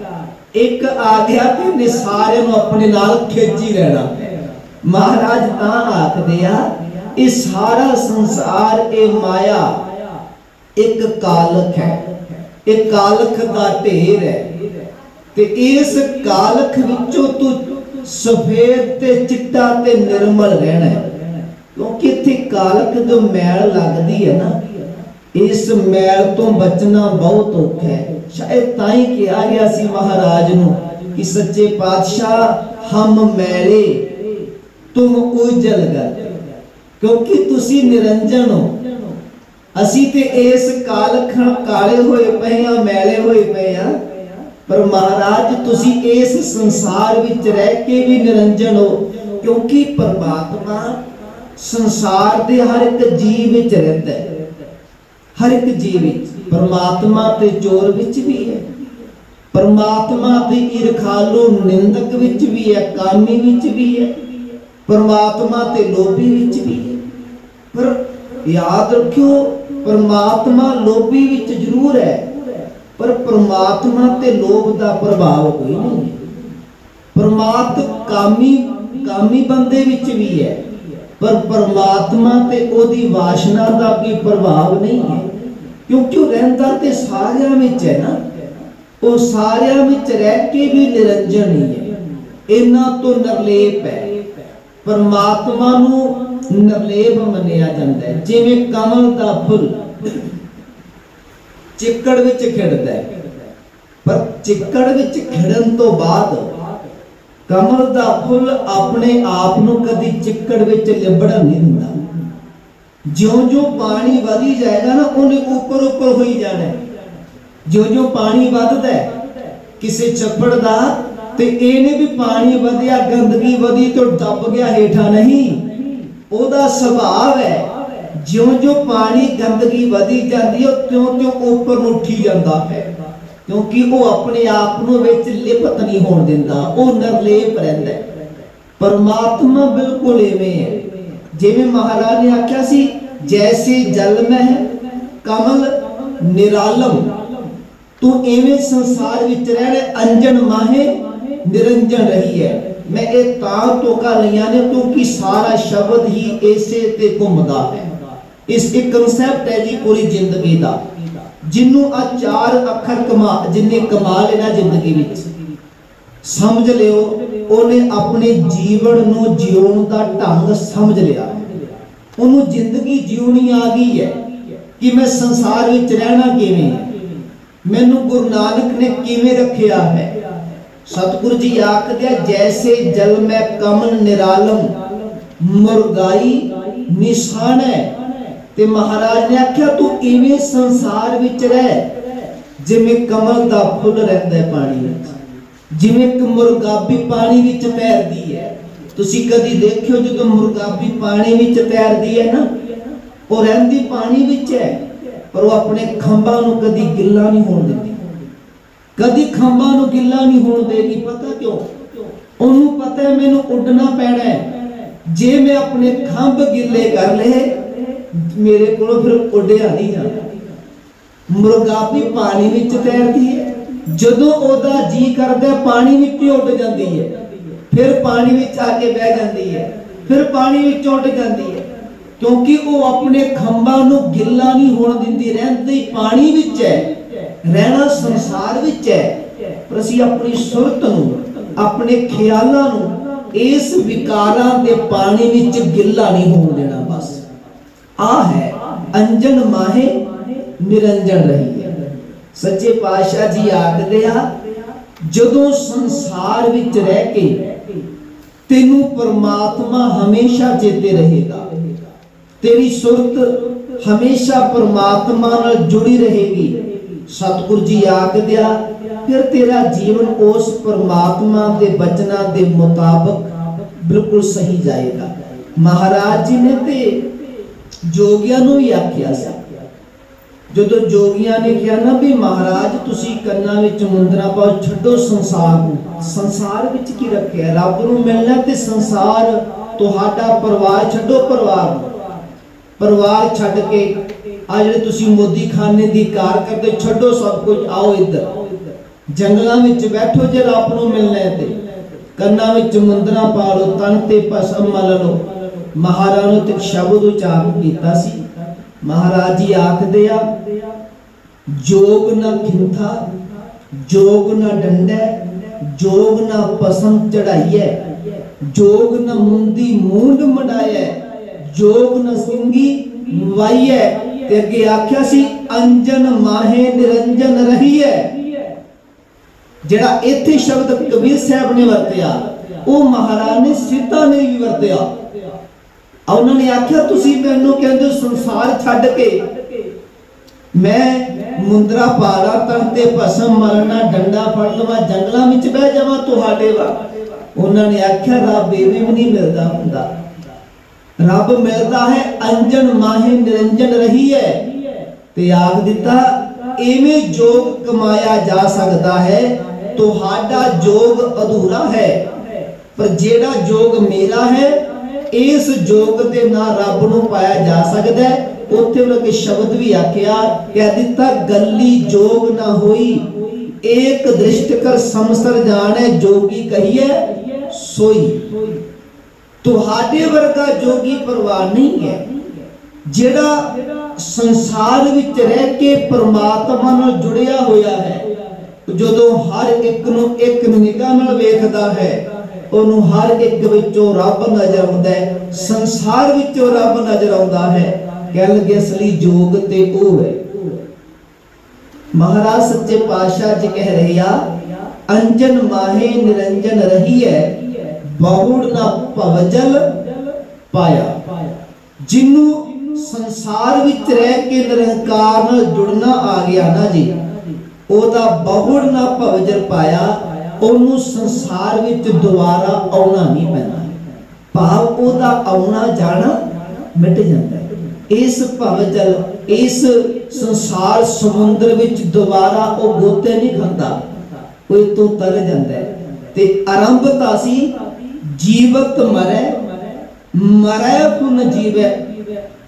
ਇੱਕ ਆ ਗਿਆ ਤੇ ਇਹਨੇ ਸਾਰਿਆਂ ਨੂੰ ਆਪਣੇ ਨਾਲ ਖਿੱਚ ਹੀ ਲੈਣਾ ਮਹਾਰਾਜ ਤਾਂ ਆਖਦੇ ਆ ਇਹ ਸਾਰਾ ਸੰਸਾਰ ਇਹ ਮਾਇਆ ਇੱਕ ਕਾਲਖ ਹੈ ਇਹ ਕਾਲਖ ਦਾ ਢੇਰ ਹੈ ਤੇ ਇਸ ਕਾਲਖ ਵਿੱਚੋਂ ਤੂੰ ਸਫੇਦ ਤੇ ਚਿੱਟਾ ਤੇ ਨਿਰਮਲ ਰਹਿਣਾ ਹੈ ਕਿਉਂਕਿ ਇੱਥੇ ਕਾਲਖ ਜੋ ਮੈਲ ਲੱਗਦੀ ਹੈ ਨਾ ਇਸ ਮੈਲ ਤੋਂ ਬਚਣਾ ਬਹੁਤ ਔਖਾ ਹੈ ਸ਼ਾਇਦ ਤਾਂ ਹੀ ਕਿਹਾ ਗਿਆ ਸੀ ਮਹਾਰਾਜ ਨੂੰ ਕਿ ਸੱਚੇ ਪਾਤਸ਼ਾਹ, ਹਮ ਮੈਲੇ, ਤੁਮ ਉਜਲ ਗਏ। ਕਿਉਂਕਿ ਤੁਸੀਂ ਨਿਰੰਜਨ ਹੋ। ਅਸੀਂ ਤੇ ਇਸ ਕਾਲਖਣ ਕਾਲੇ ਹੋਏ ਪਏ ਆ ਮੈਲੇ ਹੋਏ ਪਏ ਆ ਪਰ ਮਹਾਰਾਜ, ਤੁਸੀਂ ਇਸ ਸੰਸਾਰ ਵਿੱਚ ਰਹਿ ਕੇ ਵੀ ਨਿਰੰਜਨ ਹੋ, ਕਿਉਂਕਿ ਪਰਮਾਤਮਾ ਸੰਸਾਰ ਦੇ ਹਰ ਇੱਕ ਜੀਵ ਵਿੱਚ ਰਹਿੰਦਾ ਹੈ। ਹਰ ਇੱਕ ਜੀਵ ਵਿੱਚ। ਪਰਮਾਤਮਾ ਤੇ ਚੋਰ ਵਿੱਚ ਵੀ ਹੈ। ਪਰਮਾਤਮਾ ਦੀ ਈਰਖਾਲੂ ਨਿੰਦਕ ਵਿੱਚ ਵੀ ਹੈ, ਕਾਮੀ ਵਿੱਚ ਵੀ ਹੈ। ਪਰਮਾਤਮਾ ਤੇ ਲੋਭੀ ਵਿੱਚ ਵੀ ਹੈ। ਪਰ ਯਾਦ ਰੱਖਿਓ, ਪਰਮਾਤਮਾ ਲੋਭੀ ਵਿੱਚ ਜ਼ਰੂਰ ਹੈ। ਪਰ ਪਰਮਾਤਮਾ ਤੇ ਲੋਭ ਦਾ ਪ੍ਰਭਾਵ ਕੋਈ ਨਹੀਂ ਪਰਮਾਤ ਕਾਮੀ ਕਾਮੀ ਬੰਦੇ ਵਿੱਚ ਵੀ ਹੈ। ਪਰ ਪਰਮਾਤਮਾ ਤੇ ਉਹਦੀ ਵਾਸ਼ਨਾ ਦਾ ਕੋਈ ਪ੍ਰਭਾਵ ਨਹੀਂ ਹੈ। ਕਿਉਂਕਿ ਉਹ ਰਹਿੰਦਾ ਤੇ ਸਾਰਿਆਂ ਵਿੱਚ ਹੈ ਨਾ ਉਹ ਸਾਰਿਆਂ ਵਿੱਚ ਰਹਿ ਕੇ ਵੀ ਨਿਰੰਜਨ ਹੀ ਹੈ ਇਹਨਾਂ ਤੋਂ ਨਿਰਲੇਪ ਹੈ ਪਰਮਾਤਮਾ ਨੂੰ ਨਿਰਲੇਪ ਮੰਨਿਆ ਜਾਂਦਾ ਹੈ ਜਿਵੇਂ ਕਮਲ ਦਾ ਫੁੱਲ ਚਿੱਕੜ ਵਿੱਚ ਖਿੜਦਾ ਹੈ ਪਰ ਚਿੱਕੜ ਵਿੱਚ ਖਿੜਨ ਤੋਂ ਬਾਅਦ ਕਮਲ ਦਾ ਫੁੱਲ ਆਪਣੇ ਆਪ ਨੂੰ ਕਦੀ ਚਿੱਕੜ ਵਿੱਚ ਲਿਬੜਨ ਨਹੀਂ ਦਿੰਦਾ ਜਿਉਂ-ਜਿਉਂ ਪਾਣੀ ਵਧੀ ਜਾਏਗਾ ਨਾ ਉਹਨੇ ਉੱਪਰ ਉੱਪਰ ਹੋਈ ਜਾਣਾ ਹੈ। ਜਿਉਂ-ਜਿਉਂ ਪਾਣੀ ਵੱਧਦਾ ਹੈ, ਕਿਸੇ ਚੱਪੜ ਦਾ ਤੇ ਇਹਨੇ ਵੀ ਪਾਣੀ ਵਧਿਆ ਗੰਦਗੀ ਵਧੀ ਤੇ ਉਹ ਦੱਬ ਗਿਆ ਹੇਠਾਂ ਨਹੀਂ ਉਹਦਾ ਸੁਭਾਅ ਹੈ ਜਿਉਂ-ਜਿਉਂ ਪਾਣੀ ਗੰਦਗੀ ਵਧੀ ਜਾਂਦੀ ਹੈ ਤਿਉਂ-ਤਿਉਂ ਉੱਪਰ ਨੂੰ ਉੱਠੀ ਜਾਂਦਾ ਹੈ ਕਿਉਂਕਿ ਉਹ ਆਪਣੇ ਆਪ ਨੂੰ ਵਿੱਚ ਲਿਪਤ ਨਹੀਂ ਹੋਣ ਦਿੰਦਾ ਉਹ ਨਿਰਲੇਪ ਰਹਿੰਦਾ ਹੈ ਪਰਮਾਤਮਾ ਬਿਲਕੁਲ ਐਵੇਂ ਹੈ जिमें महाराज ने आख्या जैसे जल मह कमल निरालम। तू एवें संसार विच रहने, अंजन माहे निरंजन रही है। मैं ये तां टोका लिया ने तो कि सारा शब्द ही ऐसे ते घूमदा है। इस एक कंसेप्ट है जी पूरी ज़िंदगी का जिन्हों आ चार अखर कमा जिन्हें कमा लेना ज़िंदगी समझ लियो ਉਹਨੇ ਆਪਣੇ ਜੀਵਨ ਨੂੰ ਜਿਉਣ ਦਾ ਢੰਗ ਸਮਝ ਲਿਆ। ਉਹਨੂੰ ਜ਼ਿੰਦਗੀ ਜਿਉਣੀ ਆ ਗਈ ਹੈ ਕਿ ਮੈਂ ਸੰਸਾਰ ਵਿੱਚ ਰਹਿਣਾ ਕਿਵੇਂ ਹੈ? ਮੈਨੂੰ ਗੁਰੂ ਨਾਨਕ ਨੇ ਕਿਵੇਂ ਰੱਖਿਆ ਹੈ? ਸਤਿਗੁਰੂ ਜੀ ਆਖਦੇ ਆ, ਜੈਸੇ ਜਲ ਮੈਂ ਕਮਲ ਨਿਰਾਲਮ ਮੁਰਗਾਈ ਨਿਸ਼ਾਨ ਹੈ। ਤੇ ਮਹਾਰਾਜ ਨੇ ਆਖਿਆ ਤੂੰ ਇਵੇਂ ਸੰਸਾਰ ਵਿੱਚ ਰਹਿ ਜਿਵੇਂ ਕਮਲ ਦਾ ਫੁੱਲ ਰਹਿੰਦਾ ਪਾਣੀ ਵਿੱਚ। ਜਿਵੇਂ ਇੱਕ ਮੁਰਗਾਬੀ ਪਾਣੀ ਵਿੱਚ ਤੈਰਦੀ ਹੈ ਤੁਸੀਂ ਕਦੀ ਦੇਖਿਓ ਜਦੋਂ ਮੁਰਗਾਬੀ ਪਾਣੀ ਵਿੱਚ ਤੈਰਦੀ ਹੈ ਨਾ ਉਹ ਰਹਿੰਦੀ ਪਾਣੀ ਵਿੱਚ ਹੈ ਪਰ ਉਹ ਆਪਣੇ ਖੰਭਾਂ ਨੂੰ ਕਦੀ ਗਿੱਲਾ ਨਹੀਂ ਹੋਣ ਦਿੰਦੀ ਕਦੀ ਖੰਭਾਂ ਨੂੰ ਗਿੱਲਾ ਨਹੀਂ ਹੋਣ ਦੇਗੀ ਪਤਾ ਕਿਉਂ ਉਹਨੂੰ ਪਤਾ ਹੈ ਮੈਨੂੰ ਉੱਡਣਾ ਪੈਣਾ ਹੈ ਜੇ ਮੈਂ ਆਪਣੇ ਖੰਭ ਗਿੱਲੇ ਕਰ ਲਏ ਮੇਰੇ ਕੋਲੋਂ ਫਿਰ ਉੱਡਿਆ ਨਹੀਂ ਜਾਣਾ ਮੁਰਗਾਬੀ ਪਾਣੀ ਵਿੱਚ ਤੈਰਦੀ ਹੈ ਜਦੋਂ ਉਹਦਾ ਜੀ ਕਰਦਾ ਪਾਣੀ ਵਿੱਚ ਹੀ ਉੱਡ ਜਾਂਦੀ ਹੈ ਫਿਰ ਪਾਣੀ ਵਿੱਚ ਆ ਕੇ ਬਹਿ ਜਾਂਦੀ ਹੈ ਫਿਰ ਪਾਣੀ ਵਿੱਚ ਉੱਡ ਜਾਂਦੀ ਹੈ ਕਿਉਂਕਿ ਉਹ ਆਪਣੇ ਖੰਭਾਂ ਨੂੰ ਗਿੱਲਾ ਨਹੀਂ ਹੋਣ ਦਿੰਦੀ ਰਹਿੰਦੀ ਪਾਣੀ ਵਿੱਚ ਹੈ ਰਹਿਣਾ ਸੰਸਾਰ ਵਿੱਚ ਹੈ ਪਰ ਅਸੀਂ ਆਪਣੀ ਸੁਰਤ ਨੂੰ ਆਪਣੇ ਖਿਆਲਾਂ ਨੂੰ ਇਸ ਵਿਕਾਰਾਂ ਦੇ ਪਾਣੀ ਵਿੱਚ ਗਿੱਲਾ ਨਹੀਂ ਹੋਣ ਦੇਣਾ ਬਸ ਆ ਹੈ ਅੰਜਨ ਮਾਹੇ ਨਿਰੰਜਨ ਰਹੀ ਹੈ ਸੱਚੇ ਪਾਤਸ਼ਾਹ ਜੀ ਆਖਦੇ ਆ, ਜਦੋਂ ਸੰਸਾਰ ਵਿੱਚ ਰਹਿ ਕੇ ਤੈਨੂੰ ਪਰਮਾਤਮਾ ਹਮੇਸ਼ਾ ਚੇਤੇ ਰਹੇਗਾ। ਤੇਰੀ ਸੁਰਤ ਹਮੇਸ਼ਾ ਪਰਮਾਤਮਾ ਨਾਲ ਜੁੜੀ ਰਹੇਗੀ। ਸਤਿਗੁਰੂ ਜੀ ਆਖਦੇ ਆ, ਫਿਰ ਤੇਰਾ ਜੀਵਨ ਉਸ ਪਰਮਾਤਮਾ ਦੇ ਬਚਨਾਂ ਦੇ ਮੁਤਾਬਕ ਬਿਲਕੁਲ ਸਹੀ ਜਾਏਗਾ। ਮਹਾਰਾਜ ਜੀ ਨੇ ਤੇ ਜੋਗੀਆਂ ਨੂੰ ਵੀ ਆਖਿਆ ਸੀ ਜਦੋਂ ਜੋਗੀਆਂ ਨੇ ਕਿਹਾ, ਨਾ ਵੀ ਮਹਾਰਾਜ, ਤੁਸੀਂ ਕੰਨਾਂ ਵਿੱਚ ਮੁੰਦਰਾ ਪਾਓ, ਛੱਡੋ ਸੰਸਾਰ ਨੂੰ। ਸੰਸਾਰ ਵਿੱਚ ਕੀ ਰੱਖਿਆ? ਰੱਬ ਨੂੰ ਮਿਲਣਾ ਤੇ ਸੰਸਾਰ, ਤੁਹਾਡਾ ਪਰਿਵਾਰ ਛੱਡੋ ਪਰਿਵਾਰ ਪਰਿਵਾਰ ਛੱਡ ਕੇ ਆ ਜਿਹੜੇ ਤੁਸੀਂ ਮੋਦੀ ਖਾਨੇ ਦੀ ਕਾਰ ਕਰਦੇ, ਛੱਡੋ ਸਭ ਕੁਝ, ਆਓ ਇੱਧਰ। ਜੰਗਲਾਂ ਵਿੱਚ ਬੈਠੋ ਜੇ ਰੱਬ ਨੂੰ ਮਿਲਣਾ ਤੇ। ਕੰਨਾਂ ਵਿੱਚ ਮੁੰਦਰਾ ਪਾ ਲਓ, ਤਨ ਤੇ ਭਸਮ ਮਲ ਲਓ। ਮਹਾਰਾਜ ਨੇ ਤੇ ਸ਼ਬਦ ਉਚਾਰਨ ਕੀਤਾ ਸੀ। ਮਹਾਰਾਜ ਜੀ ਆਖਦੇ ਆ ਜੋਗ ਨਾ ਖਿੰਥਾ ਜੋਗ ਨਾ ਡੰਡਾ ਜੋਗ ਨਾ ਪਸਮ ਚੜਾਈਐ ਜੋਗ ਨਾ ਮੁੰਦੀ ਮੂੰਡ ਮਡਾਇਐ ਜੋਗ ਨਾ ਸਿੰਘੀ ਵਾਈਐ ਤੇ ਅੱਗੇ ਆਖਿਆ ਸੀ ਅੰਜਨ ਮਾਹੇ ਨਿਰੰਜਨ ਰਹੀਐ ਜਿਹੜਾ ਇੱਥੇ ਸ਼ਬਦ ਕਬੀਰ ਸਾਹਿਬ ਨੇ ਵਰਤਿਆ ਉਹ ਮਹਾਰਾਜ ਨੇ ਸੀਤਾ ਨੇ ਵੀ ਵਰਤਿਆ ਆ ਉਹਨਾਂ ਨੇ ਆਖਿਆ, ਤੁਸੀਂ ਮੈਨੂੰ ਕਹਿੰਦੇ ਹੋ ਸੰਸਾਰ ਛੱਡ ਕੇ। ਮੈਂ ਮੁੰਦਰਾ ਪਾਲਾ ਤਨ ਤੇ ਭਸਮ ਮਰਨਾ, ਡੰਡਾ ਫੜ ਲਵਾਂ, ਜੰਗਲਾਂ ਵਿੱਚ ਬਹਿ ਜਾਵਾਂ ਤੁਹਾਡੇ ਵਾ। ਉਹਨਾਂ ਨੇ ਆਖਿਆ, ਰੱਬ ਇਹ ਵੀ ਨਹੀਂ ਮਿਲਦਾ ਹੁੰਦਾ। ਰੱਬ ਮਿਲਦਾ ਹੈ, ਅੰਜਨ ਮਾਹੇ ਨਿਰੰਜਨ ਰਹੀ ਹੈ। ਤੇ ਆਖ ਦਿੱਤਾ ਐਵੇਂ ਜੋਗ ਕਮਾਇਆ ਜਾ ਸਕਦਾ ਹੈ, ਤੁਹਾਡਾ ਜੋਗ ਅਧੂਰਾ ਹੈ। ਪਰ ਜਿਹੜਾ ਜੋਗ ਮੇਰਾ ਹੈ ਇਸ ਜੋਗ ਦੇ ਨਾਲ ਰੱਬ ਨੂੰ ਪਾਇਆ ਜਾ ਸਕਦਾ ਹੈ। ਉੱਥੇ ਉਹਨਾਂ ਕੇ ਸ਼ਬਦ ਵੀ ਆਖਿਆ, ਕਹਿ ਦਿੱਤਾ, ਗੱਲੀ ਜੋਗ ਨਾ ਹੋਈ। ਏਕ ਦ੍ਰਿਸ਼ਟ ਕਰ ਸਮਸਰ ਜਾਣੈ, ਜੋਗੀ ਕਹੀਏ ਸੋਈ। ਤੁਹਾਡੇ ਵਰਗਾ ਜੋਗੀ ਪਰਵਾਹ ਨਹੀਂ ਹੈ। ਜਿਹੜਾ ਸੰਸਾਰ ਵਿੱਚ ਰਹਿ ਕੇ ਪਰਮਾਤਮਾ ਨਾਲ ਜੁੜਿਆ ਹੋਇਆ ਹੈ, ਜਦੋਂ ਹਰ ਇੱਕ ਨੂੰ ਇੱਕ ਨਿਗਾਹ ਨਾਲ ਵੇਖਦਾ ਹੈ ਉਹਨੂੰ ਹਰ ਇੱਕ ਵਿੱਚੋਂ ਰੱਬ ਨਜ਼ਰ ਆਉਂਦਾ ਹੈ, ਸੰਸਾਰ ਵਿੱਚੋਂ ਰੱਬ ਨਜ਼ਰ ਆਉਂਦਾ ਹੈ, ਕਹਿ ਲਗੇ ਅਸਲੀ ਜੋਗ ਤੇ ਉਹ ਹੈ। ਮਹਾਰਾਜ ਸੱਚੇ ਪਾਤਸ਼ਾਹ ਜੀ ਕਹਿ ਰਹੇ ਆ, ਅੰਜਨ ਮਾਹੇ ਨਿਰੰਜਨ ਰਹੀ ਹੈ ਬਹੁੜ ਨਾ ਭਵਜਲ ਪਾਇਆ। ਜਿਹਨੂੰ ਸੰਸਾਰ ਵਿੱਚ ਰਹਿ ਕੇ ਨਿਰੰਕਾਰ ਨਾਲ ਜੁੜਨਾ ਆ ਗਿਆ ਨਾ ਜੀ, ਉਹਦਾ ਬਹੁੜ ਨਾ ਭਵਜਲ ਪਾਇਆ ਉਹਨੂੰ ਸੰਸਾਰ ਵਿੱਚ ਦੁਬਾਰਾ ਆਉਣਾ ਨਹੀਂ ਪੈਂਦਾ ਭਾਵ ਉਹਦਾ ਆਉਣਾ ਜਾਣਾ ਮਿਟ ਜਾਂਦਾ ਹੈ ਇਸ ਭਵਜਲ ਇਸ ਸੰਸਾਰ ਸਮੁੰਦਰ ਵਿੱਚ ਦੁਬਾਰਾ ਉਹ ਗੋਤੇ ਨਹੀਂ ਖਾਂਦਾ ਉਹ ਤੋਂ ਤਰ ਜਾਂਦਾ ਹੈ ਤੇ ਆਰੰਭਤਾ ਸੀ ਜੀਵਤ ਮਰੈ ਮਰੈ ਪੁਨ ਜੀਵੈ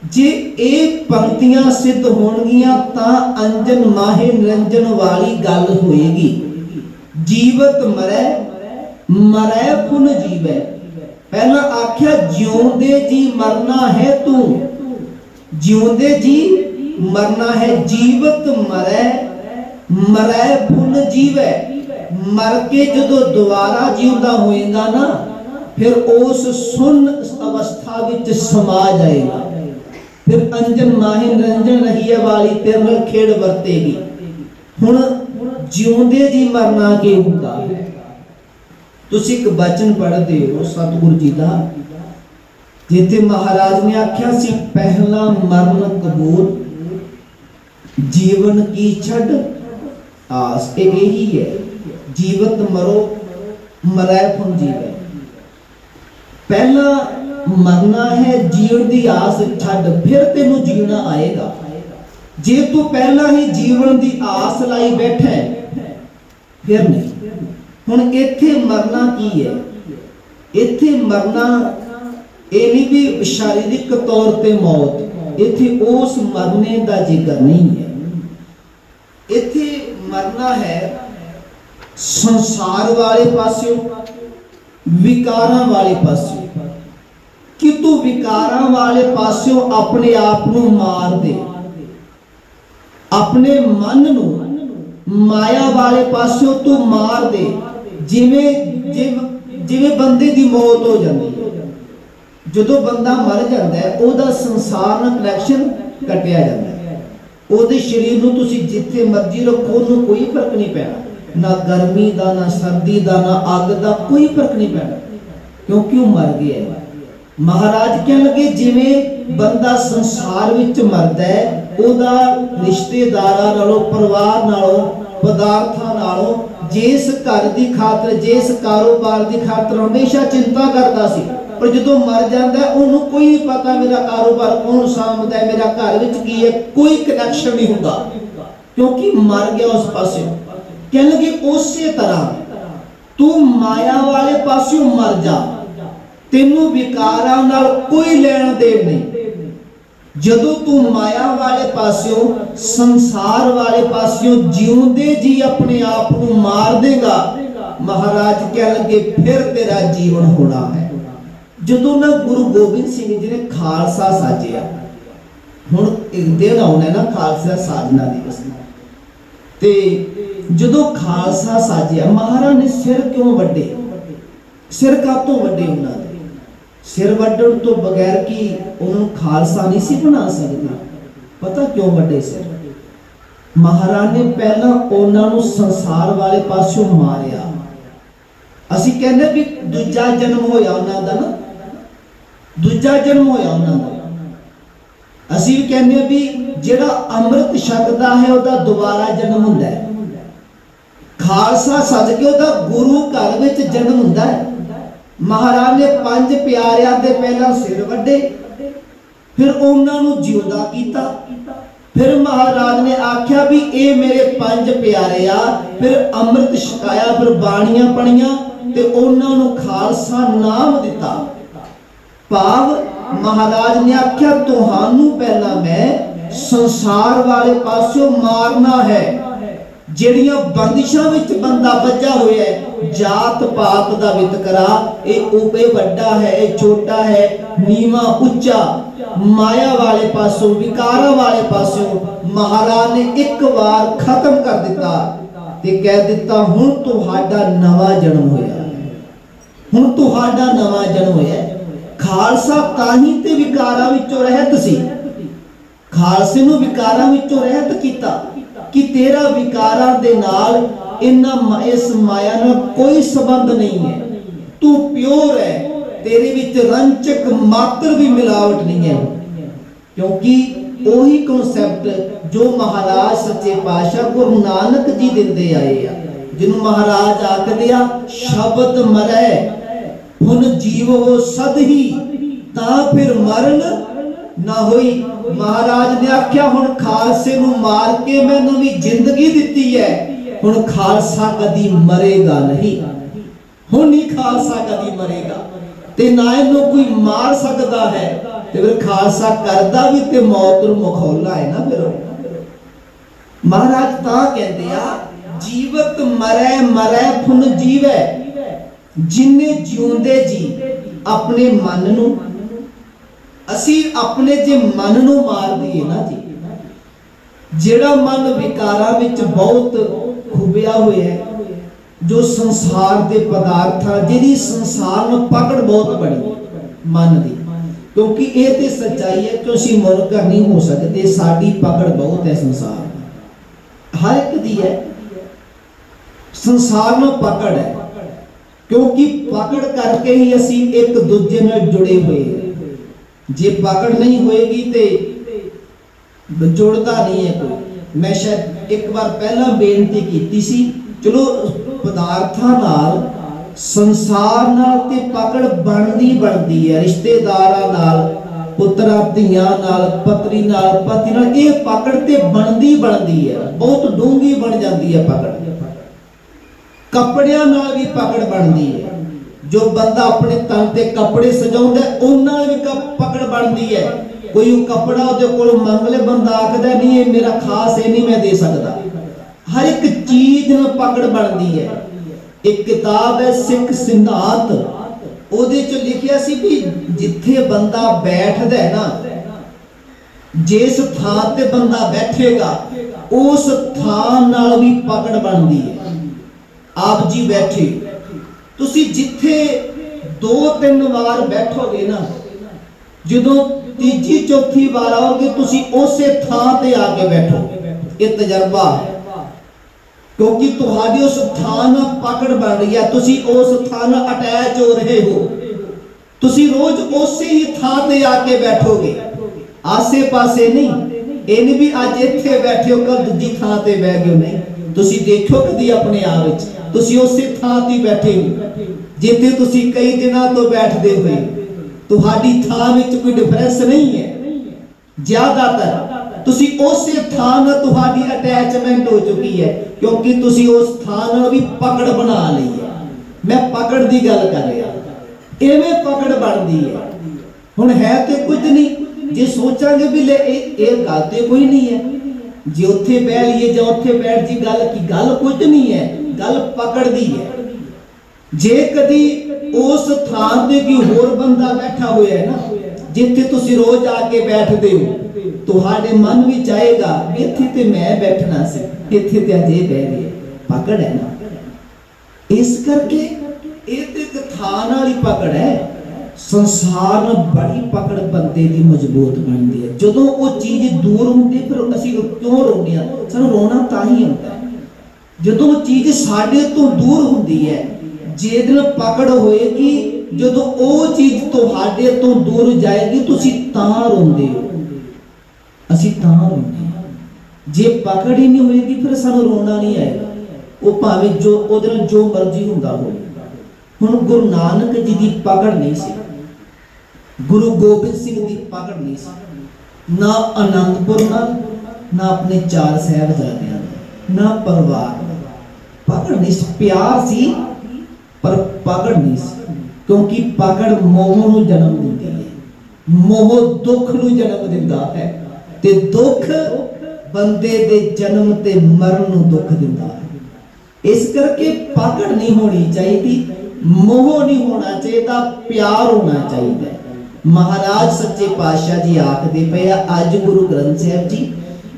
ਜੇ ਇਹ ਪੰਕਤੀਆਂ ਸਿੱਧ ਹੋਣਗੀਆਂ ਤਾਂ ਅੰਜਨ ਮਾਹੇ ਨਿਰੰਜਨ ਵਾਲੀ ਗੱਲ ਹੋਏਗੀ ਜੀਵਤ ਮਰੈ ਮਰੈ ਪੁਨ ਜੀਵੈ ਪਹਿਲਾਂ ਆਖਿਆ ਜਿਉਂਦੇ ਜੀ ਮਰਨਾ ਹੈ ਤੂੰ ਜਿਉਂਦੇ ਜੀ ਮਰਨਾ ਹੈ ਜੀਵਤ ਮਰੈ ਮਰੈ ਪੁਨ ਜੀਵੈ ਮਰ ਕੇ ਜਦੋਂ ਦੁਬਾਰਾ ਜਿਉਂਦਾ ਹੋਏਗਾ ਨਾ ਫਿਰ ਉਸ ਸੁਨ ਅਵਸਥਾ ਵਿੱਚ ਸਮਾ ਜਾਏਗਾ ਫਿਰ ਅੰਜਨ ਮਾਹਿ ਨਿਰੰਜਨ ਰਹੀਏ ਵਾਲੀ ਤੇਰੇ ਨਾਲ ਖੇਡ ਵਰਤੇਗੀ ਹੁਣ ਜਿਉਂਦੇ ਜੀ ਮਰਨਾ ਕੀ ਹੁੰਦਾ ਹੈ ਤੁਸੀਂ ਇੱਕ ਬਚਨ ਪੜ੍ਹਦੇ ਹੋ ਸਤਿਗੁਰੂ ਜੀ ਦਾ ਜਿੱਥੇ ਮਹਾਰਾਜ ਨੇ ਆਖਿਆ ਸੀ ਪਹਿਲਾ ਮਰਨ ਕਬੂਲ ਜੀਵਨ ਕੀ ਛੱਡ ਆਸ ਇਹ ਇਹੀ ਹੈ ਜੀਵਤ ਮਰੋ ਮਰੈ ਫੁਨ ਜੀਵੈ ਪਹਿਲਾ ਮਰਨਾ ਹੈ ਜੀਵਨ ਦੀ ਆਸ ਛੱਡ ਫਿਰ ਤੈਨੂੰ ਜੀਣਾ ਆਏਗਾ ਜੇ ਤੂੰ ਪਹਿਲਾਂ ਹੀ ਜੀਵਨ ਦੀ ਆਸ ਲਾਈ ਬੈਠਾ ਹੈ, ਫਿਰ ਨਹੀਂ ਹੁਣ ਇੱਥੇ ਮਰਨਾ ਕੀ ਹੈ ਇੱਥੇ ਮਰਨਾ ਇਹ ਨਹੀਂ ਵੀ ਸ਼ਾਰੀਰਿਕ ਤੌਰ ਤੇ ਮੌਤ ਇੱਥੇ ਉਸ ਮਰਨੇ ਦਾ ਜ਼ਿਕਰ ਨਹੀਂ ਹੈ ਇੱਥੇ ਮਰਨਾ ਹੈ ਸੰਸਾਰ ਵਾਲੇ ਪਾਸਿਓਂ ਵਿਕਾਰਾਂ ਵਾਲੇ ਪਾਸਿਓਂ ਕਿ ਤੂੰ ਵਿਕਾਰਾਂ ਵਾਲੇ ਪਾਸਿਓਂ ਆਪਣੇ ਆਪ ਨੂੰ ਮਾਰ ਦੇ ਆਪਣੇ ਮਨ ਨੂੰ ਮਾਇਆ ਵਾਲੇ ਪਾਸਿਓਂ ਤੂੰ ਮਾਰ ਦੇ। ਜਿਵੇਂ, ਜਿਵ- ਜਿਵੇਂ ਬੰਦੇ ਦੀ ਮੌਤ ਹੋ ਜਾਂਦੀ ਹੈ। ਜਦੋਂ ਬੰਦਾ ਮਰ ਜਾਂਦਾ ਹੈ, ਉਹਦਾ ਸੰਸਾਰ ਨਾਲ ਕਨੈਕਸ਼ਨ ਕੱਟਿਆ ਜਾਂਦਾ ਹੈ। ਉਹਦੇ ਸਰੀਰ ਨੂੰ ਤੁਸੀਂ ਜਿੱਥੇ ਮਰਜ਼ੀ ਰੱਖੋ, ਉਹਨੂੰ ਕੋਈ ਫ਼ਰਕ ਨਹੀਂ ਪੈਣਾ। ਨਾ ਗਰਮੀ ਦਾ, ਨਾ ਸਰਦੀ ਦਾ, ਨਾ ਅੱਗ ਦਾ ਕੋਈ ਫ਼ਰਕ ਨਹੀਂ ਪੈਣਾ। ਕਿਉਂਕਿ ਉਹ ਮਰ ਗਿਆ ਹੈ। ਮਹਾਰਾਜ ਕਹਿਣ ਲੱਗੇ, ਜਿਵੇਂ ਬੰਦਾ ਸੰਸਾਰ ਵਿੱਚ ਮਰਦਾ ਹੈ ਉਹਦਾ ਰਿਸ਼ਤੇਦਾਰਾਂ ਨਾਲੋਂ ਪਰਿਵਾਰ ਨਾਲੋਂ ਪਦਾਰਥਾਂ ਨਾਲੋਂ ਜਿਸ ਘਰ ਦੀ ਖਾਤਰ ਜਿਸ ਕਾਰੋਬਾਰ ਦੀ ਖਾਤਰ ਹਮੇਸ਼ਾ ਚਿੰਤਾ ਕਰਦਾ ਸੀ ਪਰ ਜਦੋਂ ਮਰ ਜਾਂਦਾ ਹੈ, ਉਹਨੂੰ ਕੋਈ ਨਹੀਂ ਪਤਾ ਮੇਰਾ ਕਾਰੋਬਾਰ ਕੌਣ ਸਾਂਭਦਾ ਹੈ ਮੇਰਾ ਘਰ ਵਿੱਚ ਕੀ ਹੈ ਕੋਈ ਕਨੈਕਸ਼ਨ ਨਹੀਂ ਹੁੰਦਾ ਕਿਉਂਕਿ ਮਰ ਗਿਆ ਉਸ ਪਾਸੇ ਕਹਿਣ ਲੱਗੇ ਉਸੇ ਤਰ੍ਹਾਂ ਤੂੰ ਮਾਇਆ ਵਾਲੇ ਪਾਸਿਓਂ ਮਰ ਜਾ ਤੈਨੂੰ ਵਿਕਾਰਾਂ ਨਾਲ ਕੋਈ ਲੈਣ ਦੇਣ ਨਹੀਂ ਜਦੋਂ ਤੂੰ ਮਾਇਆ ਵਾਲੇ ਪਾਸਿਓਂ ਸੰਸਾਰ ਵਾਲੇ ਪਾਸਿਓਂ ਜਿਉਂਦੇ ਜੀ ਆਪਣੇ ਆਪ ਨੂੰ ਮਾਰ ਦੇਗਾ ਮਹਾਰਾਜ ਕਹਿ ਲੱਗੇ ਫਿਰ ਤੇਰਾ ਜੀਵਨ ਹੋਣਾ ਹੈ ਜਦੋਂ ਨਾ ਗੁਰੂ ਗੋਬਿੰਦ ਸਿੰਘ ਜੀ ਨੇ ਖਾਲਸਾ ਸਾਜਿਆ ਹੁਣ ਇੱਕ ਦਿਨ ਆਉਣਾ ਹੈ ਨਾ ਖਾਲਸਾ ਸਾਜਨਾ ਦਿਵਸ ਤੇ ਜਦੋਂ ਖਾਲਸਾ ਸਾਜਿਆ ਮਹਾਰਾਜ ਨੇ ਸਿਰ ਕਿਉਂ ਵੱਡੇ ਸਿਰ ਕਾਤੋਂ ਵੱਡੇ ਉਹਨਾਂ ਦੇ ਸਿਰ ਵੱਢਣ ਤੋਂ ਬਗੈਰ ਕੀ ਉਹਨਾਂ ਨੂੰ ਖਾਲਸਾ ਨਹੀਂ ਸੀ ਬਣਾ ਸਕਦੇ ਪਤਾ ਕਿਉਂ ਵੱਡੇ ਸਿਰ ਮਹਾਰਾਜ ਨੇ ਪਹਿਲਾਂ ਉਹਨਾਂ ਨੂੰ ਸੰਸਾਰ ਵਾਲੇ ਪਾਸਿਓਂ ਮਾਰਿਆ ਅਸੀਂ ਕਹਿੰਦੇ ਵੀ ਦੂਜਾ ਜਨਮ ਹੋਇਆ ਉਹਨਾਂ ਦਾ ਨਾ ਦੂਜਾ ਜਨਮ ਹੋਇਆ ਉਹਨਾਂ ਦਾ ਅਸੀਂ ਵੀ ਕਹਿੰਦੇ ਹਾਂ ਵੀ ਜਿਹੜਾ ਅੰਮ੍ਰਿਤ ਛਕਦਾ ਹੈ ਉਹਦਾ ਦੁਬਾਰਾ ਜਨਮ ਹੁੰਦਾ ਹੈ ਖਾਲਸਾ ਸੱਜ ਕੇ ਉਹਦਾ ਗੁਰੂ ਘਰ ਵਿੱਚ ਜਨਮ ਹੁੰਦਾ ਹੈ ਮਹਾਰਾਜ ਨੇ ਪੰਜ ਪਿਆਰਿਆਂ ਦੇ ਪਹਿਲਾਂ ਸਿਰ ਵੱਡੇ, ਫਿਰ ਉਹਨਾਂ ਨੂੰ ਜਿਉਂਦਾ ਕੀਤਾ। ਫਿਰ ਮਹਾਰਾਜ ਨੇ ਆਖਿਆ ਵੀ ਇਹ ਮੇਰੇ ਪੰਜ ਪਿਆਰੇ ਆ। ਫਿਰ ਅੰਮ੍ਰਿਤ ਛਕਾਇਆ, ਫਿਰ ਬਾਣੀਆਂ ਪੜੀਆਂ ਤੇ ਉਹਨਾਂ ਨੂੰ ਖਾਲਸਾ ਨਾਮ ਦਿੱਤਾ। ਭਾਵ ਮਹਾਰਾਜ ਨੇ ਆਖਿਆ, ਤੁਹਾਨੂੰ ਪਹਿਲਾਂ ਮੈਂ ਸੰਸਾਰ ਵਾਲੇ ਪਾਸਿਓਂ ਮਾਰਨਾ ਹੈ। ਜਿਹੜੀਆਂ ਬੰਦਿਸ਼ਾਂ ਵਿੱਚ ਬੰਦਾ ਵੱਜਾ ਹੋਇਆ ਹੈ, ਜਾਤ ਪਾਤ ਦਾ ਵਿਤਕਰਾ, ਇਹ ਉਪੇ ਵੱਡਾ ਹੈ ਛੋਟਾ ਹੈ, ਨੀਵਾ ਉੱਚਾ। ਮਾਇਆ ਵਾਲੇ ਪਾਸੋਂ, ਵਿਕਾਰਾਂ ਵਾਲੇ ਪਾਸੋਂ ਮਹਾਰਾਜ ਨੇ ਇੱਕ ਵਾਰ ਖਤਮ ਕਰ ਦਿੱਤਾ ਤੇ ਕਹਿ ਦਿੱਤਾ, ਹੁਣ ਤੁਹਾਡਾ ਨਵਾਂ ਜਨਮ ਹੋਇਆ ਹੁਣ ਤੁਹਾਡਾ ਨਵਾਂ ਜਨਮ ਹੋਇਆ ਖਾਲਸਾ ਤਾਂ ਹੀ ਤੇ ਵਿਕਾਰਾਂ ਵਿੱਚੋਂ ਰਹਿਤ ਸੀ। ਖਾਲਸੇ ਨੂੰ ਵਿਕਾਰਾਂ ਵਿੱਚੋਂ ਰਹਿਤ ਕੀਤਾ। ਕਿ ਤੇਰਾ ਵਿਕਾਰਾਂ ਦੇ ਨਾਲ ਇਹਨਾਂ ਮ- ਇਸ ਮਾਇਆ ਨਾਲ ਕੋਈ ਸੰਬੰਧ ਨਹੀਂ ਹੈ ਤੂੰ ਪਿਓਰ ਹੈ ਤੇਰੇ ਵਿੱਚ ਰੰਚਕ ਮਾਤਰ ਵੀ ਮਿਲਾਵਟ ਨਹੀਂ ਹੈ ਕਿਉਂਕਿ ਉਹੀ ਕਨਸੈਪਟ ਜੋ ਮਹਾਰਾਜ ਸੱਚੇ ਪਾਤਸ਼ਾਹ ਗੁਰੂ ਨਾਨਕ ਜੀ ਦਿੰਦੇ ਆਏ ਆ ਜਿਹਨੂੰ ਮਹਾਰਾਜ ਆਖਦੇ ਆ ਸ਼ਬਦ ਮਰੈ ਹੁਣ ਜੀਵੋ ਸਦ ਹੀ ਤਾਂ ਫਿਰ ਮਰਨ ਨਾ ਹੋਈ। ਮਹਾਰਾਜ ਨੇ ਆਖਿਆ, ਹੁਣ ਖਾਲਸੇ ਨੂੰ ਮਾਰ ਕੇ ਮੈਂ ਨਵੀਂ ਜ਼ਿੰਦਗੀ ਦਿੱਤੀ ਹੈ ਹੁਣ ਖਾਲਸਾ ਕਦੀ ਮਰੇਗਾ ਨਹੀਂ। ਹੁਣ ਨਹੀਂ ਖਾਲਸਾ ਕਦੀ ਮਰੇਗਾ। ਤੇ ਨਾ ਇਹਨੂੰ ਕੋਈ ਮਾਰ ਸਕਦਾ ਹੈ। ਤੇ ਫਿਰ ਖਾਲਸਾ ਕਰਦਾ ਵੀ ਤੇ ਮੌਤ ਨੂੰ ਮਖੌਲਾ ਹੈ ਨਾ ਫਿਰ ਮਹਾਰਾਜ ਤਾਂ ਕਹਿੰਦੇ ਆ, ਜੀਵਤ ਮਰੈ ਮਰੈ ਫੁਨ ਜੀਵੈ। ਜਿਨੇ ਜਿਉਂਦੇ ਜੀ, ਆਪਣੇ ਮਨ ਨੂੰ ਅਸੀਂ ਆਪਣੇ ਜੇ ਮਨ ਨੂੰ ਮਾਰ ਦਈਏ ਨਾ ਜੀ, ਜਿਹੜਾ ਮਨ ਵਿਕਾਰਾਂ ਵਿੱਚ ਬਹੁਤ ਖੁਬਿਆ ਹੋਇਆ ਹੈ, ਜੋ ਸੰਸਾਰ ਦੇ ਪਦਾਰਥਾਂ, ਜਿਹਦੀ ਸੰਸਾਰ ਨੂੰ ਪਕੜ ਬਹੁਤ ਬੜੀ ਮਨ ਦੀ, ਕਿਉਂਕਿ ਇਹ ਤੇ ਸੱਚਾਈ ਹੈ, ਕਿ ਅਸੀਂ ਮੁਨਕਰ ਨਹੀਂ ਹੋ ਸਕਦੇ, ਸਾਡੀ ਪਕੜ ਬਹੁਤ ਹੈ ਸੰਸਾਰ ਹਰ ਇੱਕ ਦੀ ਹੈ। ਸੰਸਾਰ ਨੂੰ ਪਕੜ ਹੈ, ਕਿਉਂਕਿ ਪਕੜ ਕਰਕੇ ਹੀ ਅਸੀਂ ਇੱਕ ਦੂਜੇ ਨਾਲ ਜੁੜੇ ਹੋਏ ਹਾਂ। ਜੇ ਪਕੜ ਨਹੀਂ ਹੋਏਗੀ ਤੇ ਜੁੜਦਾ ਨਹੀਂ ਹੈ ਕੋਈ। ਮੈਂ ਸ਼ਾਇਦ ਇੱਕ ਵਾਰ ਪਹਿਲਾਂ ਬੇਨਤੀ ਕੀਤੀ ਸੀ, ਚਲੋ ਪਦਾਰਥਾਂ ਨਾਲ ਸੰਸਾਰ ਨਾਲ ਤੇ ਪਕੜ ਬਣਦੀ ਬਣਦੀ ਹੈ, ਰਿਸ਼ਤੇਦਾਰਾਂ ਨਾਲ, ਪੁੱਤਰਾਂ, ਧੀਆਂ ਨਾਲ, ਪਤਨੀ ਨਾਲ, ਪਤੀ ਨਾਲ, ਇਹ ਪਕੜ ਤੇ ਬਣਦੀ ਬਣਦੀ ਹੈ। ਬਹੁਤ ਡੂੰਗੀ ਬਣ ਜਾਂਦੀ ਹੈ ਪਕੜ। ਕੱਪੜਿਆਂ ਨਾਲ ਵੀ ਪਕੜ ਬਣਦੀ ਹੈ। ਜੋ ਬੰਦਾ ਆਪਣੇ ਤਨ ਤੇ ਕੱਪੜੇ ਸਜਾਉਂਦਾ ਉਹਨਾਂ ਨਾਲ ਵੀ ਪਕੜ ਬਣਦੀ ਹੈ। ਕੋਈ ਉਹ ਕੱਪੜਾ ਉਹਦੇ ਕੋਲ ਮੰਗ ਲੈ ਬੰਦਾ ਆਖਦਾ, ਨਹੀਂ, ਇਹ ਮੇਰਾ ਖਾਸ, ਇਹ ਨਹੀਂ ਮੈਂ ਦੇ ਸਕਦਾ। ਹਰ ਇੱਕ ਚੀਜ਼ ਨਾਲ ਪਕੜ ਬਣਦੀ ਹੈ। ਇੱਕ ਕਿਤਾਬ ਹੈ, ਸਿੱਖ ਸਿਧਾਂਤ। ਉਹਦੇ ਚ ਲਿਖਿਆ ਸੀ ਵੀ ਜਿੱਥੇ ਬੰਦਾ ਬੈਠਦਾ ਹੈ ਨਾ, ਜਿਸ ਥਾਂ ਤੇ ਬੰਦਾ ਬੈਠੇਗਾ, ਉਸ ਥਾਂ ਨਾਲ ਵੀ ਪਕੜ ਬਣਦੀ ਹੈ। ਆਪ ਜੀ ਬੈਠੇ। ਤੁਸੀਂ ਜਿੱਥੇ ਦੋ ਤਿੰਨ ਵਾਰ ਬੈਠੋਗੇ ਨਾ ਜਦੋਂ ਤੀਜੀ ਚੌਥੀ ਵਾਰ ਆਓਗੇ ਤੁਸੀਂ ਉਸੇ ਥਾਂ ਤੇ ਆ ਕੇ ਬੈਠੋ ਇਹ ਤਜਰਬਾ ਹੈ ਕਿਉਂਕਿ ਤੁਹਾਡੀ ਉਸ ਥਾਂ ਨਾਲ ਪਕੜ ਬਣ ਰਹੀ ਹੈ ਤੁਸੀਂ ਉਸ ਥਾਂ ਨਾਲ ਅਟੈਚ ਹੋ ਰਹੇ ਹੋ ਤੁਸੀਂ ਰੋਜ਼ ਉਸੇ ਹੀ ਥਾਂ ਤੇ ਆ ਕੇ ਬੈਠੋਗੇ ਆਸੇ-ਪਾਸੇ ਨਹੀਂ ਇਹ ਨਹੀਂ ਵੀ ਅੱਜ ਇੱਥੇ ਬੈਠੇ ਹੋ ਕੱਲ ਦੂਜੀ ਥਾਂ ਤੇ ਬਹਿ ਗਏ ਹੋ ਨਹੀਂ ਤੁਸੀਂ ਦੇਖੋ ਕਦੀ ਆਪਣੇ ਆਪ ਵਿੱਚ ਤੁਸੀਂ ਉਸੇ ਥਾਂ ਤੇ ਬੈਠੇ ਹੋ ਜਿੱਥੇ ਤੁਸੀਂ ਕਈ ਦਿਨਾਂ ਤੋਂ ਬੈਠਦੇ ਹੋਏ ਤੁਹਾਡੀ ਥਾਂ ਵਿੱਚ ਕੋਈ ਡਿਫਰੈਂਸ ਨਹੀਂ ਹੈ ਜ਼ਿਆਦਾਤਰ ਤੁਸੀਂ ਉਸੇ ਥਾਂ ਨਾਲ ਤੁਹਾਡੀ ਅਟੈਚਮੈਂਟ ਹੋ ਚੁੱਕੀ ਹੈ ਕਿਉਂਕਿ ਤੁਸੀਂ ਉਸ ਥਾਂ ਨਾਲ ਵੀ ਪਕੜ ਬਣਾ ਲਈ ਹੈ ਮੈਂ ਪਕੜ ਦੀ ਗੱਲ ਕਰ ਰਿਹਾ ਐਵੇਂ ਪਕੜ ਬਣਦੀ ਹੈ ਹੁਣ ਹੈ ਤੇ ਕੁਝ ਨਹੀਂ ਜੇ ਸੋਚਾਂਗੇ ਵੀ ਲੈ ਇਹ ਇਹ ਗੱਲ ਤੇ ਕੋਈ ਨਹੀਂ ਹੈ ਜੇ ਉੱਥੇ ਬਹਿ ਲਈਏ ਜਾਂ ਉੱਥੇ ਬੈਠ ਜੀ ਗੱਲ ਕੀ ਗੱਲ ਕੁਝ ਨਹੀਂ ਹੈ ਗੱਲ ਪਕੜ ਦੀ ਹੈ ਜੇ ਕਦੀ ਉਸ ਥਾਂ ਤੇ ਕੋਈ ਹੋਰ ਬੰਦਾ ਬੈਠਾ ਹੋਇਆ ਹੈ ਨਾ ਜਿੱਥੇ ਤੁਸੀਂ ਰੋਜ਼ ਆ ਕੇ ਬੈਠਦੇ ਹੋ ਤੁਹਾਡੇ ਮਨ ਵਿੱਚ ਆਏਗਾ ਵੀ ਇੱਥੇ ਤੇ ਮੈਂ ਬੈਠਣਾ ਸੀ ਇੱਥੇ ਤੇ ਅਜੇ ਬਹਿ ਗਏ ਪਕੜ ਹੈ ਨਾ ਇਸ ਕਰਕੇ ਇਹ ਤੇ ਇੱਕ ਥਾਂ ਨਾਲ ਹੀ ਪਕੜ ਹੈ ਸੰਸਾਰ ਨਾਲ ਬੜੀ ਪਕੜ ਬੰਦੇ ਦੀ ਮਜ਼ਬੂਤ ਬਣਦੀ ਹੈ ਜਦੋਂ ਉਹ ਚੀਜ਼ ਦੂਰ ਹੁੰਦੀ ਫਿਰ ਅਸੀਂ ਕਿਉਂ ਰੋਂਦੇ ਆ ਸਾਨੂੰ ਰੋਣਾ ਤਾਂ ਹੀ ਹੁੰਦਾ ਹੈ ਜਦੋਂ ਚੀਜ਼ ਸਾਡੇ ਤੋਂ ਦੂਰ ਹੁੰਦੀ ਹੈ, ਜੇ ਦਿਨ ਪਕੜ ਹੋਏਗੀ, ਜਦੋਂ ਉਹ ਚੀਜ਼ ਤੁਹਾਡੇ ਤੋਂ ਦੂਰ ਜਾਏਗੀ, ਤੁਸੀਂ ਤਾਂ ਰੋਂਦੇ ਹੋ। ਅਸੀਂ ਤਾਂ ਰੋਂਦੇ ਜੇ ਪਕੜ ਹੀ ਨਹੀਂ ਹੋਏਗੀ, ਫਿਰ ਸਾਨੂੰ ਰੋਣਾ ਨਹੀਂ ਆਏਗਾ। ਉਹ ਭਾਵੇਂ ਜੋ ਉਹਦੇ ਨਾਲ ਜੋ ਮਰਜ਼ੀ ਹੁੰਦਾ ਹੋਵੇ। ਹੁਣ ਗੁਰੂ ਨਾਨਕ ਜੀ ਦੀ ਪਕੜ ਨਹੀਂ ਸੀ। ਗੁਰੂ ਗੋਬਿੰਦ ਸਿੰਘ ਦੀ ਪਕੜ ਨਹੀਂ ਸੀ। ਨਾ ਅਨੰਦਪੁਰ ਨਾਲ, ਨਾ ਆਪਣੇ ਚਾਰ ਸਾਹਿਬਜ਼ਾਦਿਆਂ ਨਾਲ, ਨਾ ਪਰਿਵਾਰ ਪਕੜ ਨਹੀਂ ਸੀ, ਪਿਆਰ ਸੀ, ਪਰ ਪਕੜ ਨਹੀਂ ਸੀ। ਕਿਉਂਕਿ ਪਕੜ ਮੋਹ ਨੂੰ ਜਨਮ ਦਿੰਦੀ ਹੈ। ਮੋਹ ਦੁੱਖ ਨੂੰ ਜਨਮ ਦਿੰਦਾ ਹੈ ਤੇ ਦੁੱਖ ਬੰਦੇ ਦੇ ਜਨਮ ਤੇ ਮਰਨ ਨੂੰ ਦੁੱਖ ਦਿੰਦਾ ਹੈ। ਇਸ ਕਰਕੇ ਪਕੜ ਨਹੀਂ ਹੋਣੀ ਚਾਹੀਦੀ, ਮੋਹ ਨਹੀਂ ਹੋਣਾ ਚਾਹੀਦਾ, ਪਿਆਰ ਹੋਣਾ ਚਾਹੀਦਾ ਮਹਾਰਾਜ ਸੱਚੇ ਪਾਤਸ਼ਾਹ ਜੀ ਆਖਦੇ ਪਏ ਆ, ਅੱਜ ਗੁਰੂ ਗ੍ਰੰਥ ਸਾਹਿਬ ਜੀ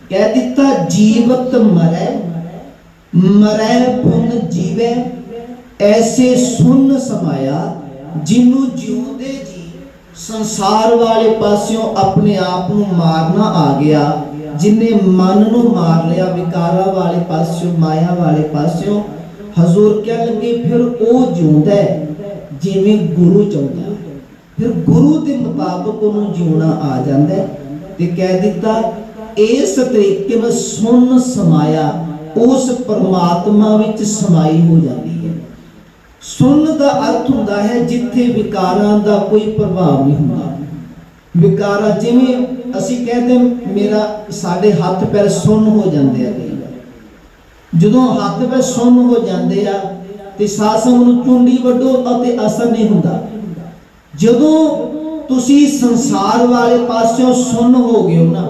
ਕਹਿ ਦਿੱਤਾ, ਜੀਵਤ ਮਰੈ ਮਰੈ ਪੁਨ ਜੀਵੈ ਐਸੇ ਸੁਨ ਸਮਾਇਆ ਜਿਹਨੂੰ ਜਿਉਂਦੇ ਜੀ ਸੰਸਾਰ ਵਾਲੇ ਪਾਸਿਓਂ ਆਪਣੇ ਆਪ ਨੂੰ ਮਾਰਨਾ ਆ ਗਿਆ ਜਿਨੇ ਮਨ ਨੂੰ ਮਾਰ ਲਿਆ ਵਿਕਾਰਾਂ ਵਾਲੇ ਪਾਸਿਓਂ ਮਾਇਆ ਵਾਲੇ ਪਾਸਿਓਂ ਹਜ਼ੂਰ ਕਹਿ ਲੱਗੇ ਫਿਰ ਉਹ ਜਿਉਂਦਾ ਹੈ ਜਿਵੇਂ ਗੁਰੂ ਚਾਹੁੰਦਾ ਹੈ। ਫਿਰ ਗੁਰੂ ਦੇ ਮੁਤਾਬਕ ਉਹਨੂੰ ਜਿਉਣਾ ਆ ਜਾਂਦਾ ਹੈ ਤੇ ਕਹਿ ਦਿੱਤਾ ਇਸ ਤਰੀਕੇ ਨਾਲ ਸੁਣ ਸਮਾਇਆ ਉਸ ਪਰਮਾਤਮਾ ਵਿੱਚ ਸਮਾਈ ਹੋ ਜਾਂਦੀ ਹੈ। ਸੁਣ ਦਾ ਅਰਥ ਹੁੰਦਾ ਹੈ ਜਿੱਥੇ ਵਿਕਾਰਾਂ ਦਾ ਕੋਈ ਪ੍ਰਭਾਵ ਨਹੀਂ ਹੁੰਦਾ। ਵਿਕਾਰਾਂ ਜਿਵੇਂ ਅਸੀਂ ਕਹਿੰਦੇ ਮੇਰਾ, ਸਾਡੇ ਹੱਥ ਪੈਰ ਸੁੰਨ ਹੋ ਜਾਂਦੇ ਆ ਕਈ ਵਾਰ। ਜਦੋਂ ਹੱਥ ਪੈਰ ਸੁੰਨ ਹੋ ਜਾਂਦੇ ਆ ਤੇ ਸਾਸਮ ਨੂੰ ਚੁੰਡੀ ਵੱਡੋ ਅਤੇ ਅਸਰ ਨਹੀਂ ਹੁੰਦਾ। ਜਦੋਂ ਤੁਸੀਂ ਸੰਸਾਰ ਵਾਲੇ ਪਾਸਿਓਂ ਸੁੰਨ ਹੋ ਗਏ ਹੋ ਨਾ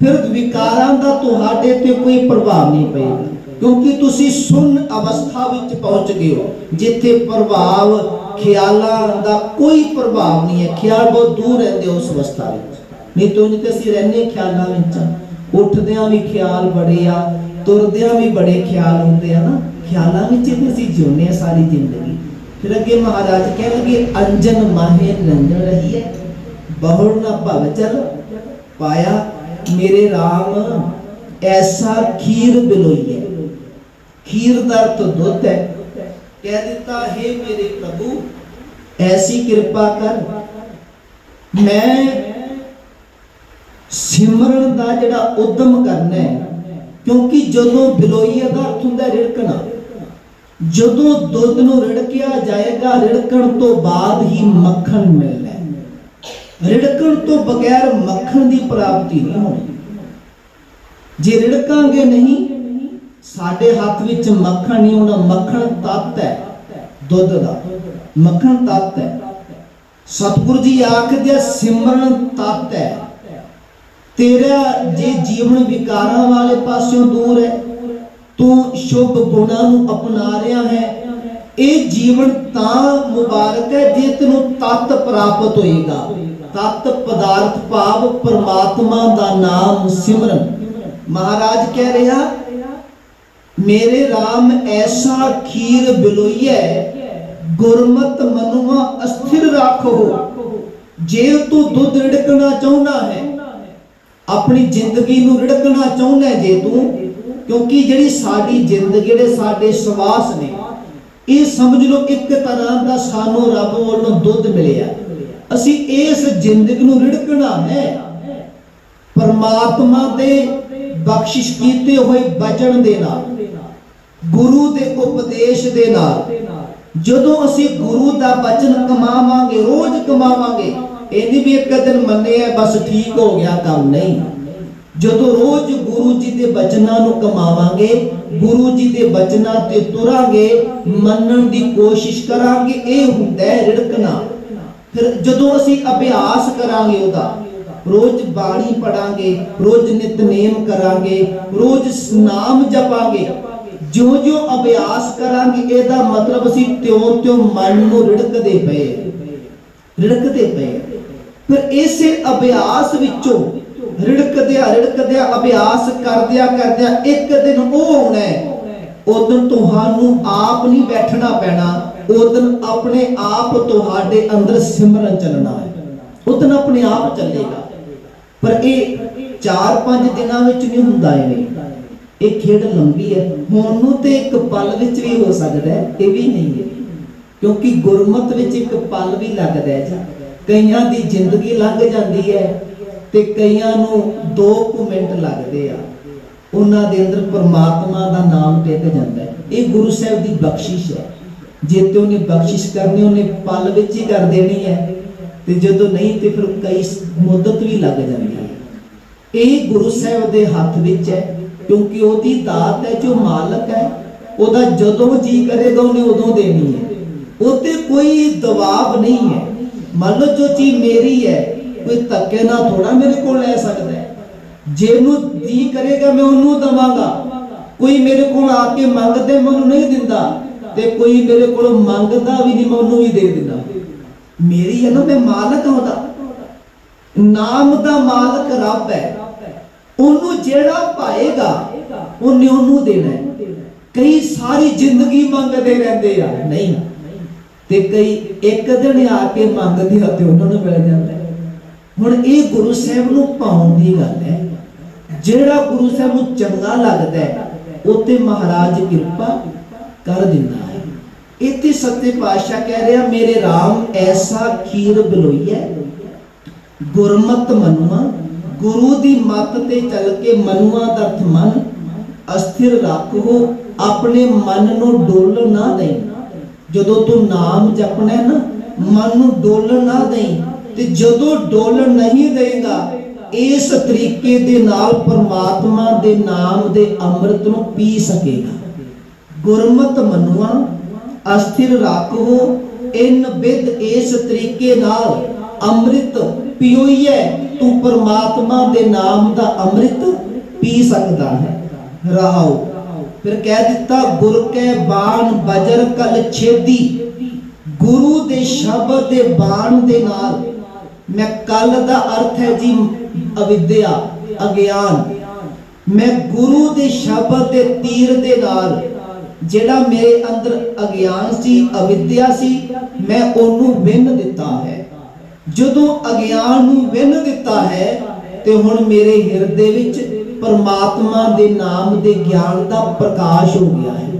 ਫਿਰ ਵਿਕਾਰਾਂ ਦਾ ਤੁਹਾਡੇ ਤੇ ਕੋਈ ਪ੍ਰਭਾਵ ਨਹੀਂ ਪਏਗਾ ਕਿਉਂਕਿ ਤੁਸੀਂ ਸੁੰਨ ਅਵਸਥਾ ਵਿੱਚ ਪਹੁੰਚ ਗਏ ਹੋ ਜਿੱਥੇ ਪ੍ਰਭਾਵ ਖਿਆਲਾਂ ਦਾ ਕੋਈ ਪ੍ਰਭਾਵ ਨਹੀਂ ਹੈ ਖਿਆਲ ਬਹੁਤ ਦੂਰ ਰਹਿੰਦੇ ਹੋ ਉਸ ਅਵਸਥਾ ਵਿੱਚ ਨਹੀਂ ਤੋਂ ਨਹੀਂ ਤੇ ਅਸੀਂ ਰਹਿੰਦੇ ਖਿਆਲਾਂ ਵਿੱਚ ਉੱਠਦਿਆਂ ਵੀ ਖਿਆਲ ਬੜੇ ਆ ਤੁਰਦਿਆਂ ਵੀ ਬੜੇ ਖਿਆਲ ਹੁੰਦੇ ਆ ਨਾ ਖਿਆਲਾਂ ਵਿੱਚ ਹੀ ਅਸੀਂ ਜਿਉਂਦੇ ਆ ਸਾਰੀ ਜ਼ਿੰਦਗੀ ਫਿਰ ਅੱਗੇ ਮਹਾਰਾਜ ਕਹਿਣਗੇ ਅੰਜਨ ਮਾਹੇ ਰੰਜਨ ਰਹੀ ਹੈ ਬਹੁੜ ਨਾ ਭਵ ਚਲ ਪਾਇਆ ਮੇਰੇ RAM ਐਸਾ ਖੀਰ ਬਿਲੋਈਏ ਖੀਰ ਦਾ ਅਰਥ ਦੁੱਧ ਹੈ ਕਹਿ ਦਿੱਤਾ, ਹੈ ਮੇਰੇ ਪ੍ਰਭੂ, ਐਸੀ ਕਿਰਪਾ ਕਰ। ਮੈਂ ਸਿਮਰਨ ਦਾ ਜਿਹੜਾ ਉਦਮ ਕਰਨਾ ਹੈ ਕਿਉਂਕਿ ਜਦੋਂ ਬਿਲੋਈਏ ਦਾ ਅਰਥ ਹੁੰਦਾ ਰਿੜਕਣਾ। ਜਦੋਂ ਦੁੱਧ ਨੂੰ ਰਿੜਕਿਆ ਜਾਏਗਾ, ਰਿੜਕਣ ਤੋਂ ਬਾਅਦ ਹੀ ਮੱਖਣ ਮਿਲਣਾ। ਰਿੜਕਣ ਤੋਂ ਬਗੈਰ ਮੱਖਣ ਦੀ ਪ੍ਰਾਪਤੀ ਨਹੀਂ ਹੋਣੀ ਜੇ ਰਿੜਕਾਂਗੇ ਨਹੀਂ ਸਾਡੇ ਹੱਥ ਵਿੱਚ ਮੱਖਣ ਨਹੀਂ ਹੋਣਾ ਮੱਖਣ ਤੱਤ ਹੈ ਦੁੱਧ ਦਾ ਮੱਖਣ ਤੱਤ ਹੈ ਸਤਿਗੁਰੂ ਜੀ ਆਖਦੇ ਆ, ਸਿਮਰਨ ਤੱਤ ਹੈ ਤੇਰਾ ਜੇ ਜੀਵਨ ਵਿਕਾਰਾਂ ਵਾਲੇ ਪਾਸਿਓਂ ਦੂਰ ਹੈ ਤੂੰ ਸ਼ੁਭ ਗੁਣਾਂ ਨੂੰ ਅਪਣਾ ਰਿਹਾ ਹੈ ਇਹ ਜੀਵਨ ਤਾਂ ਮੁਬਾਰਕ ਹੈ ਜੇ ਤੈਨੂੰ ਤਤ ਪ੍ਰਾਪਤ ਹੋਏਗਾ तत् पदार्थ भाव परमात्मा का नाम सिमरन महाराज कह रहा मेरे राम ऐसा खीर बिलोई है गुरमत मनुआ अस्थिर राखो जे तू दुध रिड़कना चाहना है अपनी ज़िंदगी रिड़कना चाहना जे तू क्योंकि जी साड़ी ज़िंदगी जे साडे ने यह समझ लो एक तरह का सानू रब वालों दुध मिले है ਅਸੀਂ ਇਸ ਜ਼ਿੰਦਗੀ ਨੂੰ ਰਿੜਕਣਾ ਹੈ ਪਰਮਾਤਮਾ ਦੇ ਬਖਸ਼ਿਸ਼ ਕੀਤੇ ਹੋਏ ਬਚਨ ਦੇ ਨਾਲ ਗੁਰੂ ਦੇ ਉਪਦੇਸ਼ ਦੇ ਨਾਲ ਜਦੋਂ ਅਸੀਂ ਗੁਰੂ ਦਾ ਬਚਨ ਕਮਾਵਾਂਗੇ ਰੋਜ਼ ਕਮਾਵਾਂਗੇ ਇਹ ਨਹੀਂ ਵੀ ਇੱਕ ਦਿਨ ਮੰਨਿਆ ਬਸ ਠੀਕ ਹੋ ਗਿਆ ਕੰਮ ਨਹੀਂ ਜਦੋਂ ਰੋਜ਼ ਗੁਰੂ ਜੀ ਦੇ ਬਚਨਾਂ ਨੂੰ ਕਮਾਵਾਂਗੇ ਗੁਰੂ ਜੀ ਦੇ ਬਚਨਾਂ ਤੇ ਤੁਰਾਂਗੇ ਮੰਨਣ ਦੀ ਕੋਸ਼ਿਸ਼ ਕਰਾਂਗੇ ਇਹ ਹੁੰਦਾ ਹੈ ਰਿੜਕਣਾ ਫਿਰ ਜਦੋਂ ਅਸੀਂ ਅਭਿਆਸ ਕਰਾਂਗੇ ਉਹਦਾ, ਰੋਜ਼ ਬਾਣੀ ਪੜਾਂਗੇ, ਰੋਜ਼ ਨਿਤਨੇਮ ਕਰਾਂਗੇ, ਰੋਜ਼ ਨਾਮ ਜਪਾਂਗੇ ਜਿਉਂ ਜਿਉਂ ਅਭਿਆਸ ਕਰਾਂਗੇ, ਇਹਦਾ ਮਤਲਬ ਅਸੀਂ ਤਿਉਂ ਤਿਉਂ ਮਨ ਨੂੰ ਰਿੜਕਦੇ ਪਏ ਰਿੜਕਦੇ ਪਏ ਫਿਰ ਇਸੇ ਅਭਿਆਸ ਵਿੱਚੋਂ ਰਿੜਕਦਿਆਂ ਰਿੜਕਦਿਆਂ, ਅਭਿਆਸ ਕਰਦਿਆਂ ਕਰਦਿਆਂ ਇੱਕ ਦਿਨ ਉਹ ਆਉਣਾ ਹੈ। ਉਦੋਂ ਤੁਹਾਨੂੰ ਆਪ ਨਹੀਂ ਬੈਠਣਾ ਪੈਣਾ। ਉਦੋਂ ਆਪਣੇ ਆਪ ਤੁਹਾਡੇ ਅੰਦਰ ਸਿਮਰਨ ਚੱਲਣਾ ਹੈ ਉਦੋਂ ਆਪਣੇ ਆਪ ਚੱਲੇਗਾ ਪਰ ਇਹ 4-5 ਦਿਨਾਂ ਵਿੱਚ ਨਹੀਂ ਹੁੰਦਾ ਐਵੇਂ ਇਹ ਖੇਡ ਲੰਬੀ ਹੈ ਹੁਣ ਨੂੰ ਤੇ ਇੱਕ ਪਲ ਵਿੱਚ ਵੀ ਹੋ ਸਕਦਾ ਹੈ ਇਹ ਵੀ ਨਹੀਂ ਹੈ ਕਿਉਂਕਿ ਗੁਰਮਤ ਵਿੱਚ ਇੱਕ ਪਲ ਵੀ ਲੱਗਦਾ ਹੈ ਜੀ ਕਈਆਂ ਦੀ ਜ਼ਿੰਦਗੀ ਲੰਘ ਜਾਂਦੀ ਹੈ ਤੇ ਕਈਆਂ ਨੂੰ 2 ਕੁ ਮਿੰਟ ਲੱਗਦੇ ਆ ਉਹਨਾਂ ਦੇ ਅੰਦਰ ਪਰਮਾਤਮਾ ਦਾ ਨਾਮ ਟਿਕ ਜਾਂਦਾ ਹੈ ਇਹ ਗੁਰੂ ਸਾਹਿਬ ਦੀ ਬਖਸ਼ਿਸ਼ ਹੈ ਜੇ ਤੇ ਉਹਨੇ ਬਖਸ਼ਿਸ਼ ਕਰਨੀ ਉਹਨੇ ਪਲ ਵਿੱਚ ਹੀ ਕਰ ਦੇਣੀ ਹੈ ਤੇ ਜਦੋਂ ਨਹੀਂ ਤੇ ਫਿਰ ਕਈ ਮੁੱਦਤ ਵੀ ਲੱਗ ਜਾਂਦੀ ਹੈ ਇਹ ਗੁਰੂ ਸਾਹਿਬ ਦੇ ਹੱਥ ਵਿੱਚ ਹੈ ਕਿਉਂਕਿ ਉਹਦੀ ਦਾਤ ਹੈ ਜੋ ਮਾਲਕ ਹੈ ਉਹਦਾ ਜਦੋਂ ਜੀ ਕਰੇਗਾ ਉਹਨੇ ਉਦੋਂ ਦੇਣੀ ਹੈ ਉਤੇ ਕੋਈ ਦਬਾਅ ਨਹੀਂ ਹੈ ਮੰਨ ਲਓ ਜੋ ਚੀਜ਼ ਮੇਰੀ ਹੈ ਕੋਈ ਧੱਕੇ ਨਾਲ ਥੋੜਾ ਮੇਰੇ ਕੋਲ ਲੈ ਸਕਦਾ ਹੈ ਜੇ ਨੂੰ ਜੀ ਕਰੇਗਾ ਮੈਂ ਉਹਨੂੰ ਦਵਾਂਗਾ ਕੋਈ ਮੇਰੇ ਕੋਲ ਆ ਕੇ ਮੰਗਦੇ ਮੈਂ ਉਹਨੂੰ ਨਹੀਂ ਦਿੰਦਾ ਤੇ ਕੋਈ ਮੇਰੇ ਕੋਲ ਮੰਗਦਾ ਵੀ ਨਹੀਂ ਮੈਂ ਉਹਨੂੰ ਵੀ ਦੇ ਦਿੰਦਾ ਮੇਰੀ ਹੈ ਨਾ ਮੈਂ ਮਾਲਕ ਹਾਂ ਉਹਦਾ ਨਾਮ ਦਾ ਮਾਲਕ ਰੱਬ ਹੈ ਉਹਨੂੰ ਜਿਹੜਾ ਪਾਏਗਾ ਉਹਨੇ ਉਹਨੂੰ ਦੇਣਾ ਹੈ ਕਈ ਸਾਰੀ ਜ਼ਿੰਦਗੀ ਮੰਗਦੇ ਰਹਿੰਦੇ ਆ ਨਹੀਂ ਤੇ ਕਈ ਇੱਕ ਦਿਨ ਆ ਕੇ ਮੰਗਦੇ ਆ ਤੇ ਉਹਨਾਂ ਨੂੰ ਮਿਲ ਜਾਂਦਾ ਹੈ। ਹੁਣ ਇਹ ਗੁਰੂ ਸਾਹਿਬ ਨੂੰ ਪਾਉਣ ਦੀ ਗੱਲ ਹੈ ਜਿਹੜਾ ਗੁਰੂ ਸਾਹਿਬ ਨੂੰ ਚੰਗਾ ਲੱਗਦਾ ਹੈ ਉਹ ਤੇ ਮਹਾਰਾਜ ਕਿਰਪਾ ਕਰ ਦਿੰਦਾ ਹੈ ਇੱਥੇ ਸੱਤੇ ਪਾਤਸ਼ਾਹ ਕਹਿ ਰਿਹਾ ਮੇਰੇ RAM ਐਸਾ ਖੀਰ ਬਲੋਈਐ ਗੁਰਮਤ ਮਨੁਆ ਗੁਰੂ ਦੀ ਮੱਤ ਤੇ ਚੱਲ ਕੇ ਮਨੁਆ ਦਾ ਅਰਥ ਮਨ ਅਸਥਿਰ ਰੱਖੋ ਆਪਣੇ ਮਨ ਨੂੰ ਡੋਲਣ ਨਾ ਦੇਈ ਜਦੋਂ ਤੂੰ ਨਾਮ ਜਪਣਾ ਹੈ ਨਾ ਮਨ ਨੂੰ ਡੋਲਣ ਨਾ ਦੇਈ ਤੇ ਜਦੋਂ ਡੋਲਣ ਨਹੀਂ ਦੇਗਾ ਇਸ ਤਰੀਕੇ ਦੇ ਨਾਲ ਪਰਮਾਤਮਾ ਦੇ ਨਾਮ ਦੇ ਅੰਮ੍ਰਿਤ ਨੂੰ ਪੀ ਸਕੇਗਾ ਗੁਰਮਤ ਮਨੁਆ ਅਸਥਿਰ ਰੱਖੋ ਇਨ ਵਿਦ ਇਸ ਤਰੀਕੇ ਨਾਲ ਅੰਮ੍ਰਿਤ ਪੀਓਈਐ ਤੂੰ ਪਰਮਾਤਮਾ ਦੇ ਨਾਮ ਦਾ ਅੰਮ੍ਰਿਤ ਪੀ ਸਕਦਾ ਹੈ ਰਹਾਓ ਫਿਰ ਕਹਿ ਦਿੱਤਾ ਗੁਰ ਕੈ ਬਾਣ ਬਜਰ ਕਲ ਛੇਦੀ ਗੁਰੂ ਦੇ ਸ਼ਬਦ ਦੇ ਬਾਣ ਦੇ ਨਾਲ ਮੈਂ ਕਲ ਦਾ ਅਰਥ ਹੈ ਜੀ ਅਵਿਦਿਆ ਅਗਿਆਨ ਮੈਂ ਗੁਰੂ ਦੇ ਸ਼ਬਦ ਦੇ ਤੀਰ ਦੇ ਨਾਲ ਜਿਹੜਾ ਮੇਰੇ ਅੰਦਰ ਅਗਿਆਨ ਸੀ ਅਵਿਦਿਆ ਸੀ ਮੈਂ ਉਹਨੂੰ ਵਿੰਨ ਦਿੱਤਾ ਹੈ ਜਦੋਂ ਅਗਿਆਨ ਨੂੰ ਵਿੰਨ ਦਿੱਤਾ ਹੈ ਤੇ ਹੁਣ ਮੇਰੇ ਹਿਰਦੇ ਵਿੱਚ ਪਰਮਾਤਮਾ ਦੇ ਨਾਮ ਦੇ ਗਿਆਨ ਦਾ ਪ੍ਰਕਾਸ਼ ਹੋ ਗਿਆ ਹੈ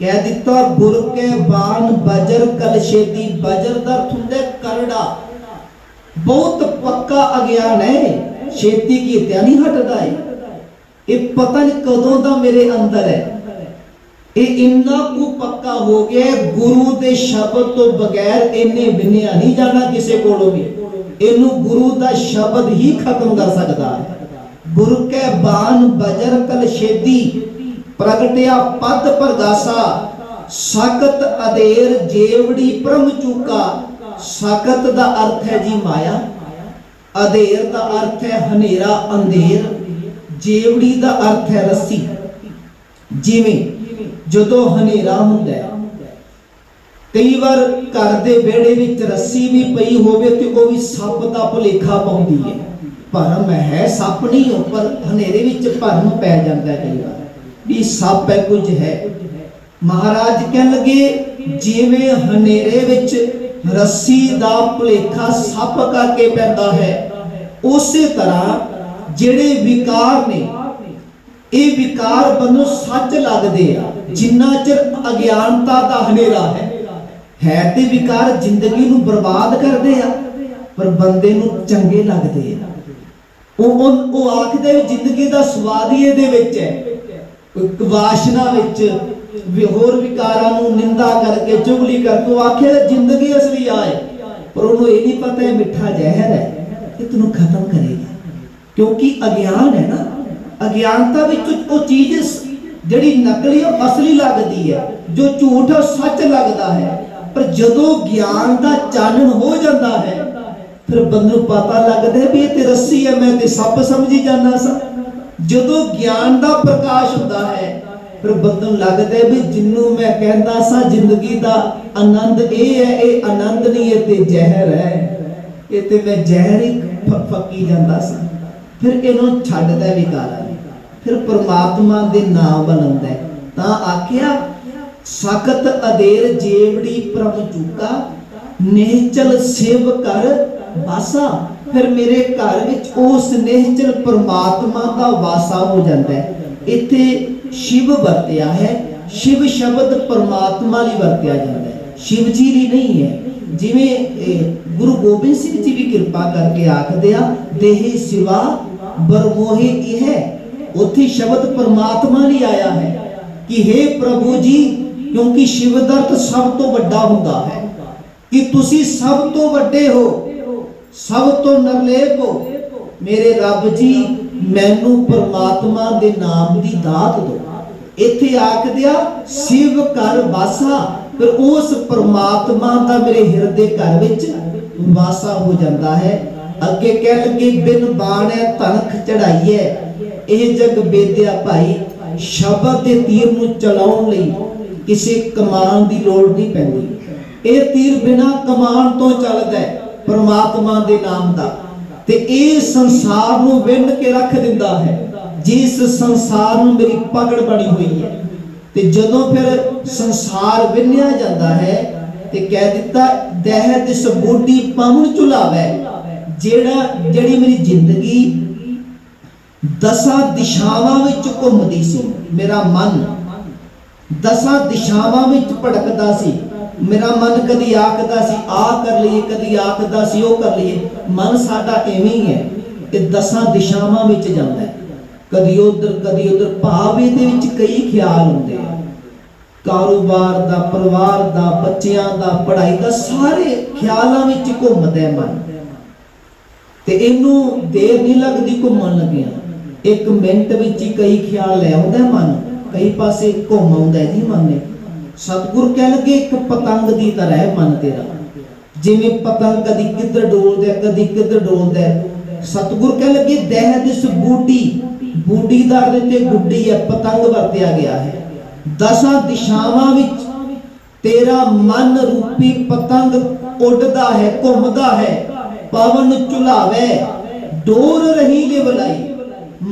ਕਹਿ ਦਿੱਤਾ ਗੁਰ ਕੇ ਬਾਣ ਬਜਰ ਕਲਸ਼ੇਦੀ ਬਜਰ ਦਾ ਅਰਥ ਹੁੰਦਾ ਹੈ ਕਰੜਾ ਬਹੁਤ ਪੱਕਾ ਅਗਿਆਨ ਹੈ ਛੇਤੀ ਕੀਤਿਆ ਨਹੀਂ ਹਟਦਾ ਹੈ ਇਹ ਪਤਾ ਨਹੀਂ ਕਦੋਂ ਦਾ ਮੇਰੇ ਅੰਦਰ ਹੈ ਇਹ ਇੰਨਾ ਕੁ ਪੱਕਾ ਹੋ ਗਿਆ, ਗੁਰੂ ਦੇ ਸ਼ਬਦ ਤੋਂ ਬਗੈਰ ਇਹਨੇ ਬਿਨਿਆ ਨਹੀਂ ਜਾਣਾ ਕਿਸੇ ਕੋਲੋਂ ਵੀ। ਇਹਨੂੰ ਗੁਰੂ ਦਾ ਸ਼ਬਦ ਹੀ ਖਤਮ ਕਰ ਸਕਦਾ। ਹੈ ਗੁਰੂ ਕੈ ਬਜਰ ਕਲ ਛੇਦੀ, ਪ੍ਰਗਟਿਆ ਪਦ ਪ੍ਰਗਾਸਾ ਸਖਤ ਅਦੇਰ ਜੇਵੜੀ ਪ੍ਰਮ ਚੂਕਾ ਸਖਤ ਦਾ ਅਰਥ ਹੈ ਜੀ ਮਾਇਆ ਅਧੇਰ ਦਾ ਅਰਥ ਹੈ ਹਨੇਰਾ ਅੰਧੇਰ, ਜੇਵੜੀ ਦਾ ਅਰਥ ਹੈ ਰੱਸੀ। ਜਿਵੇਂ ਜਦੋਂ ਹਨੇਰਾ ਹੁੰਦਾ ਹੈ ਕਈ ਵਾਰ ਘਰ ਦੇ ਵਿਹੜੇ ਵਿੱਚ ਰੱਸੀ ਵੀ ਪਈ ਹੋਵੇ ਤੇ ਉਹ ਵੀ ਸੱਪ ਦਾ ਭੁਲੇਖਾ ਪਾਉਂਦੀ ਹੈ ਭਰਮ ਹੈ ਸੱਪ ਨਹੀਂ ਹੋ ਪਰ ਹਨੇਰੇ ਵਿੱਚ ਭਰਮ ਪੈ ਜਾਂਦਾ ਹੈ ਕਈ ਵਾਰ ਵੀ ਸੱਪ ਹੈ ਕੁਝ ਹੈ ਮਹਾਰਾਜ ਕਹਿਣ ਲੱਗੇ ਜਿਵੇਂ ਹਨੇਰੇ ਵਿੱਚ ਰੱਸੀ ਦਾ ਭੁਲੇਖਾ ਸੱਪ ਕਰਕੇ ਪੈਂਦਾ ਹੈ ਉਸੇ ਤਰ੍ਹਾਂ ਜਿਹੜੇ ਵਿਕਾਰ ਨੇ ਇਹ ਵਿਕਾਰ ਬੰਨੂ ਸੱਚ ਲੱਗਦੇ ਆ ਜਿੰਨਾ ਚਿਰ ਅਗਿਆਨਤਾ ਦਾ ਹਨੇਰਾ ਹੈ ਹੈ ਤੇ ਵਿਕਾਰ ਜ਼ਿੰਦਗੀ ਨੂੰ ਬਰਬਾਦ ਕਰਦੇ ਆ ਪਰ ਬੰਦੇ ਨੂੰ ਚੰਗੇ ਲੱਗਦੇ ਆ ਉਹ ਉਹ ਉਹ ਆਖਦੇ ਵੀ ਜ਼ਿੰਦਗੀ ਦਾ ਸਵਾਦ ਹੀ ਇਹਦੇ ਵਿੱਚ ਹੈ ਇੱਕ ਵਾਸ਼ਨਾ ਵਿੱਚ ਵੀ ਹੋਰ ਵਿਕਾਰਾਂ ਨੂੰ ਨਿੰਦਾ ਕਰਕੇ ਚੁਗਲੀ ਕਰਕੇ ਉਹ ਆਖੇ ਜ਼ਿੰਦਗੀ ਅਸਲੀ ਆਏ ਪਰ ਉਹਨੂੰ ਇਹ ਨਹੀਂ ਪਤਾ ਇਹ ਮਿੱਠਾ ਜ਼ਹਿਰ ਹੈ ਇਹ ਤੈਨੂੰ ਖਤਮ ਕਰੇਗਾ ਕਿਉਂਕਿ ਅਗਿਆਨ ਹੈ ਨਾ ਅਗਿਆਨਤਾ ਵਿੱਚ ਉਹ ਚੀਜ਼ ਜਿਹੜੀ ਨਕਲੀ ਉਹ ਅਸਲੀ ਲੱਗਦੀ ਹੈ ਜੋ ਝੂਠ ਹੈ ਉਹ ਸੱਚ ਲੱਗਦਾ ਹੈ। ਪਰ ਜਦੋਂ ਗਿਆਨ ਦਾ ਚਾਨਣ ਹੋ ਜਾਂਦਾ ਹੈ, ਫਿਰ ਬੰਦੇ ਨੂੰ ਪਤਾ ਲੱਗਦਾ ਵੀ ਇਹ ਤੇ ਰੱਸੀ ਹੈ ਮੈਂ ਤੇ ਸੱਪ ਸਮਝੀ ਜਾਂਦਾ ਸਾਂ। ਜਦੋਂ ਗਿਆਨ ਦਾ ਪ੍ਰਕਾਸ਼ ਹੁੰਦਾ ਹੈ, ਫਿਰ ਬੰਦੇ ਨੂੰ ਲੱਗਦਾ ਵੀ ਜਿੰਨੂੰ ਮੈਂ ਕਹਿੰਦਾ ਸਾਂ, ਜ਼ਿੰਦਗੀ ਦਾ ਆਨੰਦ ਇਹ ਹੈ, ਇਹ ਆਨੰਦ ਨਹੀਂ, ਇਹ ਤੇ ਜ਼ਹਿਰ ਹੈ। ਇਹ ਤੇ ਮੈਂ ਜ਼ਹਿਰ ਹੀ ਫੱਕੀ ਜਾਂਦਾ ਸਾਂ। ਫਿਰ ਇਹਨੂੰ ਛੱਡਦਾ ਵੀ ਵਿਕਾਰਾਂ ਨੂੰ। ਫਿਰ ਪ੍ਰਮਾਤਮਾ ਦੇ ਨਾਮ ਬਣਾਉਂਦਾ ਹੈ। ਤਾਂ ਆਖਿਆ ਸਖਤ ਅਦੇਰ ਜੇਵੜੀ ਪ੍ਰਭ ਚੁਕਾ ਨਿਹਚਲ ਸੇਵ ਕਰ ਵਾਸਾ ਫਿਰ ਮੇਰੇ ਘਰ ਵਿੱਚ ਉਸ ਨਿਹਚਲ ਪ੍ਰਮਾਤਮਾ ਦਾ ਵਾਸਾ ਹੋ ਜਾਂਦਾ ਹੈ ਇੱਥੇ ਸ਼ਿਵ ਵਰਤਿਆ ਹੈ ਸ਼ਿਵ ਸ਼ਬਦ ਪ੍ਰਮਾਤਮਾ ਲਈ ਵਰਤਿਆ ਜਾਂਦਾ ਹੈ ਸ਼ਿਵ ਜੀ ਲਈ ਨਹੀਂ ਹੈ ਜਿਵੇਂ ਇਹ, ਗੁਰੂ ਗੋਬਿੰਦ ਸਿੰਘ ਜੀ ਵੀ ਕਿਰਪਾ ਕਰਕੇ ਆਖਦੇ ਆ ਦੇਹੀ ਸਿਵਾ ਬਰਮੋਹੇ ਇਹ ਹੈ ਉੱਥੇ ਸ਼ਬਦ ਪਰਮਾਤਮਾ ਲਈ ਆਇਆ ਹੈ ਕਿ हे ਪ੍ਰਭੂ ਜੀ ਕਿਉਂਕਿ ਸ਼ਿਵ ਦਾ ਅਰਥ ਸਭ ਤੋਂ ਵੱਡਾ ਹੁੰਦਾ ਹੈ ਕਿ ਤੁਸੀਂ ਸਭ ਤੋਂ ਵੱਡੇ ਹੋ ਸਭ ਤੋਂ ਨਿਰਲੇਪ ਹੋ ਮੇਰੇ ਰੱਬ ਜੀ ਮੈਨੂੰ ਪਰਮਾਤਮਾ ਦੇ ਨਾਮ ਦੀ ਦਾਤ ਦਿਓ ਇੱਥੇ ਆਖਦਿਆ ਸਿਵ ਕਰ ਵਾਸਾ ਫਿਰ ਉਸ ਪਰਮਾਤਮਾ ਦਾ ਮੇਰੇ ਹਿਰਦੇ ਘਰ ਵਿੱਚ ਵਾਸਾ ਹੋ ਜਾਂਦਾ ਹੈ ਅੱਗੇ ਕਹਿ ਲੱਗੇ ਬਿਨ ਬਾਣੈ ਤਨਖ ਚੜਾਈਐ ਇਹ ਜਗ ਬੇਦਿਆ ਭਾਈ, ਸ਼ਬਦ ਦੇ ਤੀਰ ਨੂੰ ਚਲਾਉਣ ਲਈ ਕਿਸੇ ਕਮਾਨ ਦੀ ਲੋੜ ਨਹੀਂ ਪੈਂਦੀ। ਇਹ ਤੀਰ ਬਿਨਾ ਕਮਾਨ ਤੋਂ ਚੱਲਦਾ ਹੈ, ਪਰਮਾਤਮਾ ਦੇ ਨਾਮ ਦਾ। ਤੇ ਇਹ ਸੰਸਾਰ ਨੂੰ ਵਿੰਨ ਕੇ ਰੱਖ ਦਿੰਦਾ ਹੈ, ਜਿਸ ਸੰਸਾਰ ਨੂੰ ਮੇਰੀ ਪਕੜ ਬਣੀ ਹੋਈ ਹੈ। ਤੇ ਜਦੋਂ ਫਿਰ ਸੰਸਾਰ ਵਿੰਨਿਆ ਜਾਂਦਾ ਹੈ, ਤੇ ਕਹਿ ਦਿੱਤਾ, ਦਹਿ ਦਿਸ ਬੋਡੀ ਪਵਨ ਝੁਲਾਵੇ, ਜਿਹੜਾ ਜਿਹੜੀ ਮੇਰੀ ਜ਼ਿੰਦਗੀ ਦਸਾਂ ਦਿਸ਼ਾਵਾਂ ਵਿੱਚ ਘੁੰਮਦੀ ਸੀ। ਮੇਰਾ ਮਨ ਦਸਾਂ ਦਿਸ਼ਾਵਾਂ ਵਿੱਚ ਭੜਕਦਾ ਸੀ। ਮੇਰਾ ਮਨ ਕਦੀ ਆਖਦਾ ਸੀ ਆ ਕਰ ਲਈਏ, ਕਦੀ ਆਖਦਾ ਸੀ, ਉਹ ਕਰ ਲਈਏ। ਮਨ ਸਾਡਾ ਐਵੇਂ ਹੀ ਹੈ ਕਿ ਦਸਾਂ ਦਿਸ਼ਾਵਾਂ ਵਿੱਚ ਜਾਂਦਾ ਹੈ। ਕਦੀ ਉਧਰ ਕਦੀ ਉਧਰ। ਭਾਵ ਇਹਦੇ ਵਿੱਚ ਕਈ ਖਿਆਲ ਹੁੰਦੇ ਆ। ਕਾਰੋਬਾਰ ਦਾ, ਪਰਿਵਾਰ ਦਾ, ਬੱਚਿਆਂ ਦਾ, ਪੜ੍ਹਾਈ ਦਾ, ਸਾਰੇ ਖਿਆਲਾਂ ਵਿੱਚ ਘੁੰਮਦਾ ਮਨ। ਤੇ ਇਹਨੂੰ ਦੇਰ ਨਹੀਂ ਲੱਗਦੀ ਘੁੰਮਣ ਲੱਗਿਆ। ਇੱਕ ਮਿੰਟ ਵਿੱਚ ਹੀ ਕਈ ਖਿਆਲ ਲੈ ਆਉਂਦਾ ਹੈ ਮਨ ਕਈ ਪਾਸੇ ਘੁੰਮ ਆਉਂਦਾ ਹੈ ਜੀ ਮਨ ਨੇ ਸਤਿਗੁਰ ਕਹਿ ਲਗੇ ਇੱਕ ਪਤੰਗ ਦੀ ਤਰ੍ਹਾਂ ਹੈ ਮਨ ਤੇਰਾ ਜਿਵੇਂ ਪਤੰਗ ਕਦੀ ਕਿੱਧਰ ਡੋਲਦਾ ਹੈ, ਕਦੀ ਕਿੱਧਰ ਡੋਲਦਾ ਹੈ। ਸਤਿਗੁਰ ਕਹਿ ਲਗੇ ਦਹਿ ਦਿਸ ਬੂਟੀ ਬੂਟੀ ਦਾ ਅਰਥ ਤੇ ਗੁੱਡੀ ਹੈ ਪਤੰਗ ਵਰਤਿਆ ਗਿਆ ਹੈ ਦਸਾਂ ਦਿਸ਼ਾਵਾਂ ਵਿੱਚ ਤੇਰਾ ਮਨ ਰੂਪੀ ਪਤੰਗ ਉੱਡਦਾ ਹੈ ਘੁੰਮਦਾ ਹੈ ਪਵਨ ਝੁਲਾਵੇ ਡੋਰ ਰਹੀ ਲੈ ਬਲਾਈ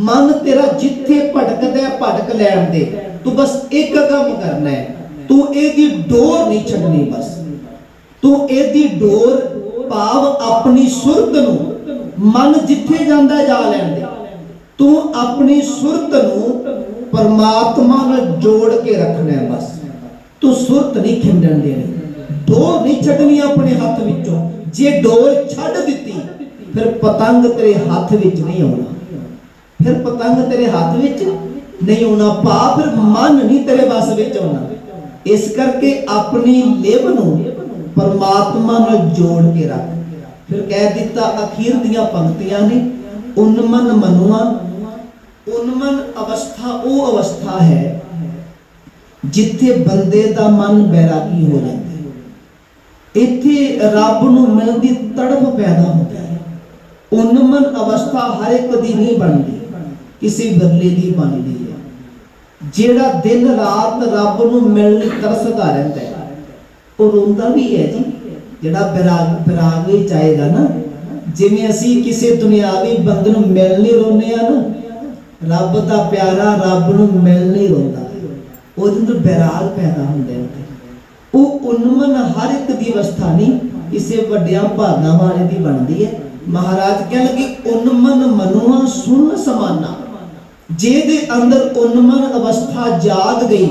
ਮਨ ਤੇਰਾ ਜਿੱਥੇ ਭਟਕਦਾ ਹੈ ਭਟਕ ਲੈਣ ਦੇ ਤੂੰ ਬਸ ਇੱਕ ਕੰਮ ਕਰਨਾ ਹੈ ਤੂੰ ਇਹਦੀ ਡੋਰ ਨਹੀਂ ਛੱਡਣੀ ਬਸ ਤੂੰ ਇਹਦੀ ਡੋਰ ਭਾਵ ਆਪਣੀ ਸੁਰਤ ਨੂੰ ਮਨ ਜਿੱਥੇ ਜਾਂਦਾ ਜਾ ਲੈਣ ਦੇ ਤੂੰ ਆਪਣੀ ਸੁਰਤ ਨੂੰ ਪਰਮਾਤਮਾ ਨਾਲ ਜੋੜ ਕੇ ਰੱਖਣਾ ਹੈ ਬਸ ਤੂੰ ਸੁਰਤ ਨਹੀਂ ਖਿੰਡਣ ਦੇਣੀ ਡੋਰ ਨਹੀਂ ਛੱਡਣੀ ਆਪਣੇ ਹੱਥ ਵਿੱਚੋਂ ਜੇ ਡੋਰ ਛੱਡ ਦਿੱਤੀ ਫਿਰ ਪਤੰਗ ਤੇਰੇ ਹੱਥ ਵਿੱਚ ਨਹੀਂ ਆਉਣਾ ਫਿਰ ਪਤੰਗ ਤੇਰੇ ਹੱਥ ਵਿੱਚ ਨਹੀਂ ਆਉਣਾ ਭਾ ਫਿਰ ਮਨ ਨਹੀਂ ਤੇਰੇ ਵੱਸ ਵਿੱਚ ਆਉਣਾ ਇਸ ਕਰਕੇ ਆਪਣੀ ਲਿਵ ਨੂੰ ਪਰਮਾਤਮਾ ਨਾਲ ਜੋੜ ਕੇ ਰੱਖ ਫਿਰ ਕਹਿ ਦਿੱਤਾ ਅਖੀਰ ਦੀਆਂ ਪੰਕਤੀਆਂ ਨੇ ਉਨਮਨ ਮਨੁਆ ਉਨਮਨ ਅਵਸਥਾ ਉਹ ਅਵਸਥਾ ਹੈ ਜਿੱਥੇ ਬੰਦੇ ਦਾ ਮਨ ਬੈਰਾਗੀ ਹੋ ਜਾਂਦਾ ਹੈ ਇੱਥੇ ਰੱਬ ਨੂੰ ਮਿਲਣ ਦੀ ਤੜਪ ਪੈਦਾ ਹੁੰਦੀ ਹੈ ਉਨਮਨ ਅਵਸਥਾ ਹਰ ਇੱਕ ਦੀ ਨਹੀਂ ਬਣਦੀ ਕਿਸੇ ਬਦਲੇ ਦੀ ਬਣਦੀ ਹੈ ਜਿਹੜਾ ਦਿਨ ਰਾਤ ਰੱਬ ਨੂੰ ਮਿਲਣ ਲਈ ਤਰਸਦਾ ਰਹਿੰਦਾ ਹੈ ਉਹ ਰੋਂਦਾ ਵੀ ਹੈ ਜੀ ਜਿਹੜਾ ਬਿਰਾਗ ਬਿਰਾਗ ਵਿੱਚ ਆਏਗਾ ਨਾ ਜਿਵੇਂ ਅਸੀਂ ਕਿਸੇ ਦੁਨਿਆਵੀ ਬੰਦੇ ਨੂੰ ਮਿਲਣ ਲਈ ਰੋਨੇ ਆ ਨਾ ਰੱਬ ਦਾ ਪਿਆਰਾ ਰੱਬ ਨੂੰ ਮਿਲਣ ਲਈ ਰੋਂਦਾ ਉਹਦੇ ਅੰਦਰ ਬਿਰਾਗ ਪੈਦਾ ਹੁੰਦਾ ਹੈ ਉੱਥੇ। ਉਹ ਉਨਮਨ ਹਰ ਇੱਕ ਦੀ ਅਵਸਥਾ ਨਹੀਂ ਕਿਸੇ ਵੱਡਿਆਂ ਭਾਗਾਂ ਵਾਲੇ ਦੀ ਬਣਦੀ ਹੈ ਮਹਾਰਾਜ ਕਹਿਣ ਲੱਗੇ ਉਨਮਨ ਮਨੁਆ ਸੁਨ ਸਮਾਨਾ ਜਿਹਦੇ ਅੰਦਰ ਉਨਮਨ ਅਵਸਥਾ ਜਾਗ ਗਈ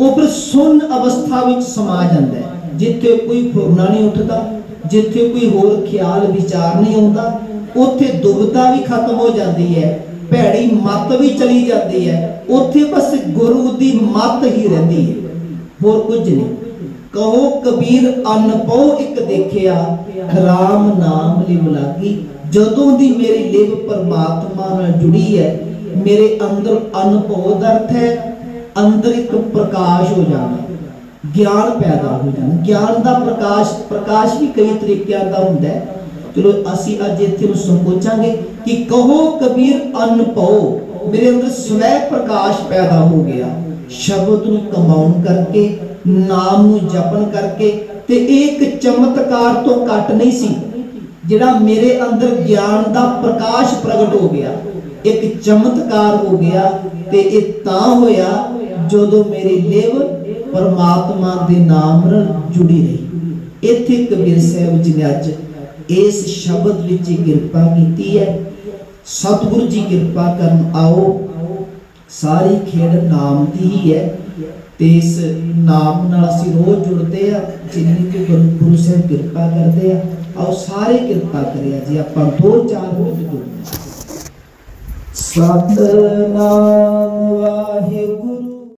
ਉਹ ਫਿਰ ਸੁਨ ਅਵਸਥਾ ਵਿੱਚ ਸਮਾ ਜਾਂਦਾ ਹੈ ਜਿੱਥੇ ਕੋਈ ਫੁਰਨਾ ਨਹੀਂ ਉੱਠਦਾ ਜਿੱਥੇ ਕੋਈ ਹੋਰ ਖਿਆਲ ਵਿਚਾਰ ਨਹੀਂ ਆਉਂਦਾ ਉੱਥੇ ਦੁਬਦਾ ਵੀ ਖਤਮ ਹੋ ਜਾਂਦੀ ਹੈ ਭੈੜੀ ਮੱਤ ਵੀ ਚਲੀ ਜਾਂਦੀ ਹੈ ਉੱਥੇ ਬਸ ਗੁਰੂ ਦੀ ਮੱਤ ਹੀ ਰਹਿੰਦੀ ਹੈ ਹੋਰ ਕੁਝ ਨਹੀਂ ਕਹੋ ਕਬੀਰ ਅਨਪਉ ਇੱਕ ਦੇਖਿਆ ਰਾਮ ਨਾਮ ਲਿਵ ਲਾਗੀ ਜਦੋਂ ਦੀ ਮੇਰੀ ਲਿਵ ਪਰਮਾਤਮਾ ਨਾਲ ਜੁੜੀ ਹੈ ਮੇਰੇ ਅੰਦਰ ਅਨੁਭਵ ਦਾ ਅਰਥ ਹੈ ਅੰਦਰ ਇੱਕ ਪ੍ਰਕਾਸ਼ ਹੋ ਜਾਣਾ ਗਿਆਨ ਪੈਦਾ ਹੋ ਜਾਣਾ ਗਿਆਨ ਦਾ ਪ੍ਰਕਾਸ਼ ਪ੍ਰਕਾਸ਼ ਵੀ ਕਈ ਤਰੀਕਿਆਂ ਦਾ ਹੁੰਦਾ ਹੈ ਚਲੋ ਅਸੀਂ ਅੱਜ ਇੱਥੇ ਨੂੰ ਸੰਕੋਚਾਂਗੇ ਕਿ ਕਹੋ ਕਬੀਰ ਅਨਭਉ ਮੇਰੇ ਅੰਦਰ ਸਵੈ ਪ੍ਰਕਾਸ਼ ਪੈਦਾ ਹੋ ਗਿਆ ਸ਼ਬਦ ਨੂੰ ਕਮਾਉਣ ਕਰਕੇ ਨਾਮ ਨੂੰ ਜਪਣ ਕਰਕੇ ਤੇ ਇਹ ਇੱਕ ਚਮਤਕਾਰ ਤੋਂ ਘੱਟ ਨਹੀਂ ਸੀ ਜਿਹੜਾ ਮੇਰੇ ਅੰਦਰ ਗਿਆਨ ਦਾ ਪ੍ਰਕਾਸ਼ ਪ੍ਰਗਟ ਹੋ ਗਿਆ ਇੱਕ ਚਮਤਕਾਰ ਹੋ ਗਿਆ ਤੇ ਇਹ ਤਾਂ ਹੋਇਆ ਜਦੋਂ ਮੇਰੀ ਲਿਵ ਪਰਮਾਤਮਾ ਦੇ ਨਾਮ ਨਾਲ ਜੁੜੀ ਰਹੀ। ਇੱਥੇ ਕਬੀਰ ਸਾਹਿਬ ਜੀ ਨੇ ਅੱਜ ਇਸ ਸ਼ਬਦ ਵਿੱਚ ਕਿਰਪਾ ਕੀਤੀ ਹੈ। ਸਤਿਗੁਰੂ ਜੀ ਕਿਰਪਾ ਕਰਨ ਆਓ। ਸਾਰੀ ਖੇਡ ਨਾਮ ਦੀ ਹੀ ਹੈ ਤੇ ਇਸ ਨਾਮ ਨਾਲ ਅਸੀਂ ਰੋਜ਼ ਜੁੜਦੇ ਆ ਜਿੰਨੀ ਕਿ ਗੁਰੂ ਸਾਹਿਬ ਕਿਰਪਾ ਕਰਦੇ ਆ, ਆਓ ਸਾਰੇ ਕਿਰਪਾ ਕਰਿਆ ਜੀ। ਆਪਾਂ ਦੋ ਚਾਰ ਮਿੰਟ ਜੁੜਦੇ ਸਤਨਾਮ ਵਾਹਿਗੁਰੂ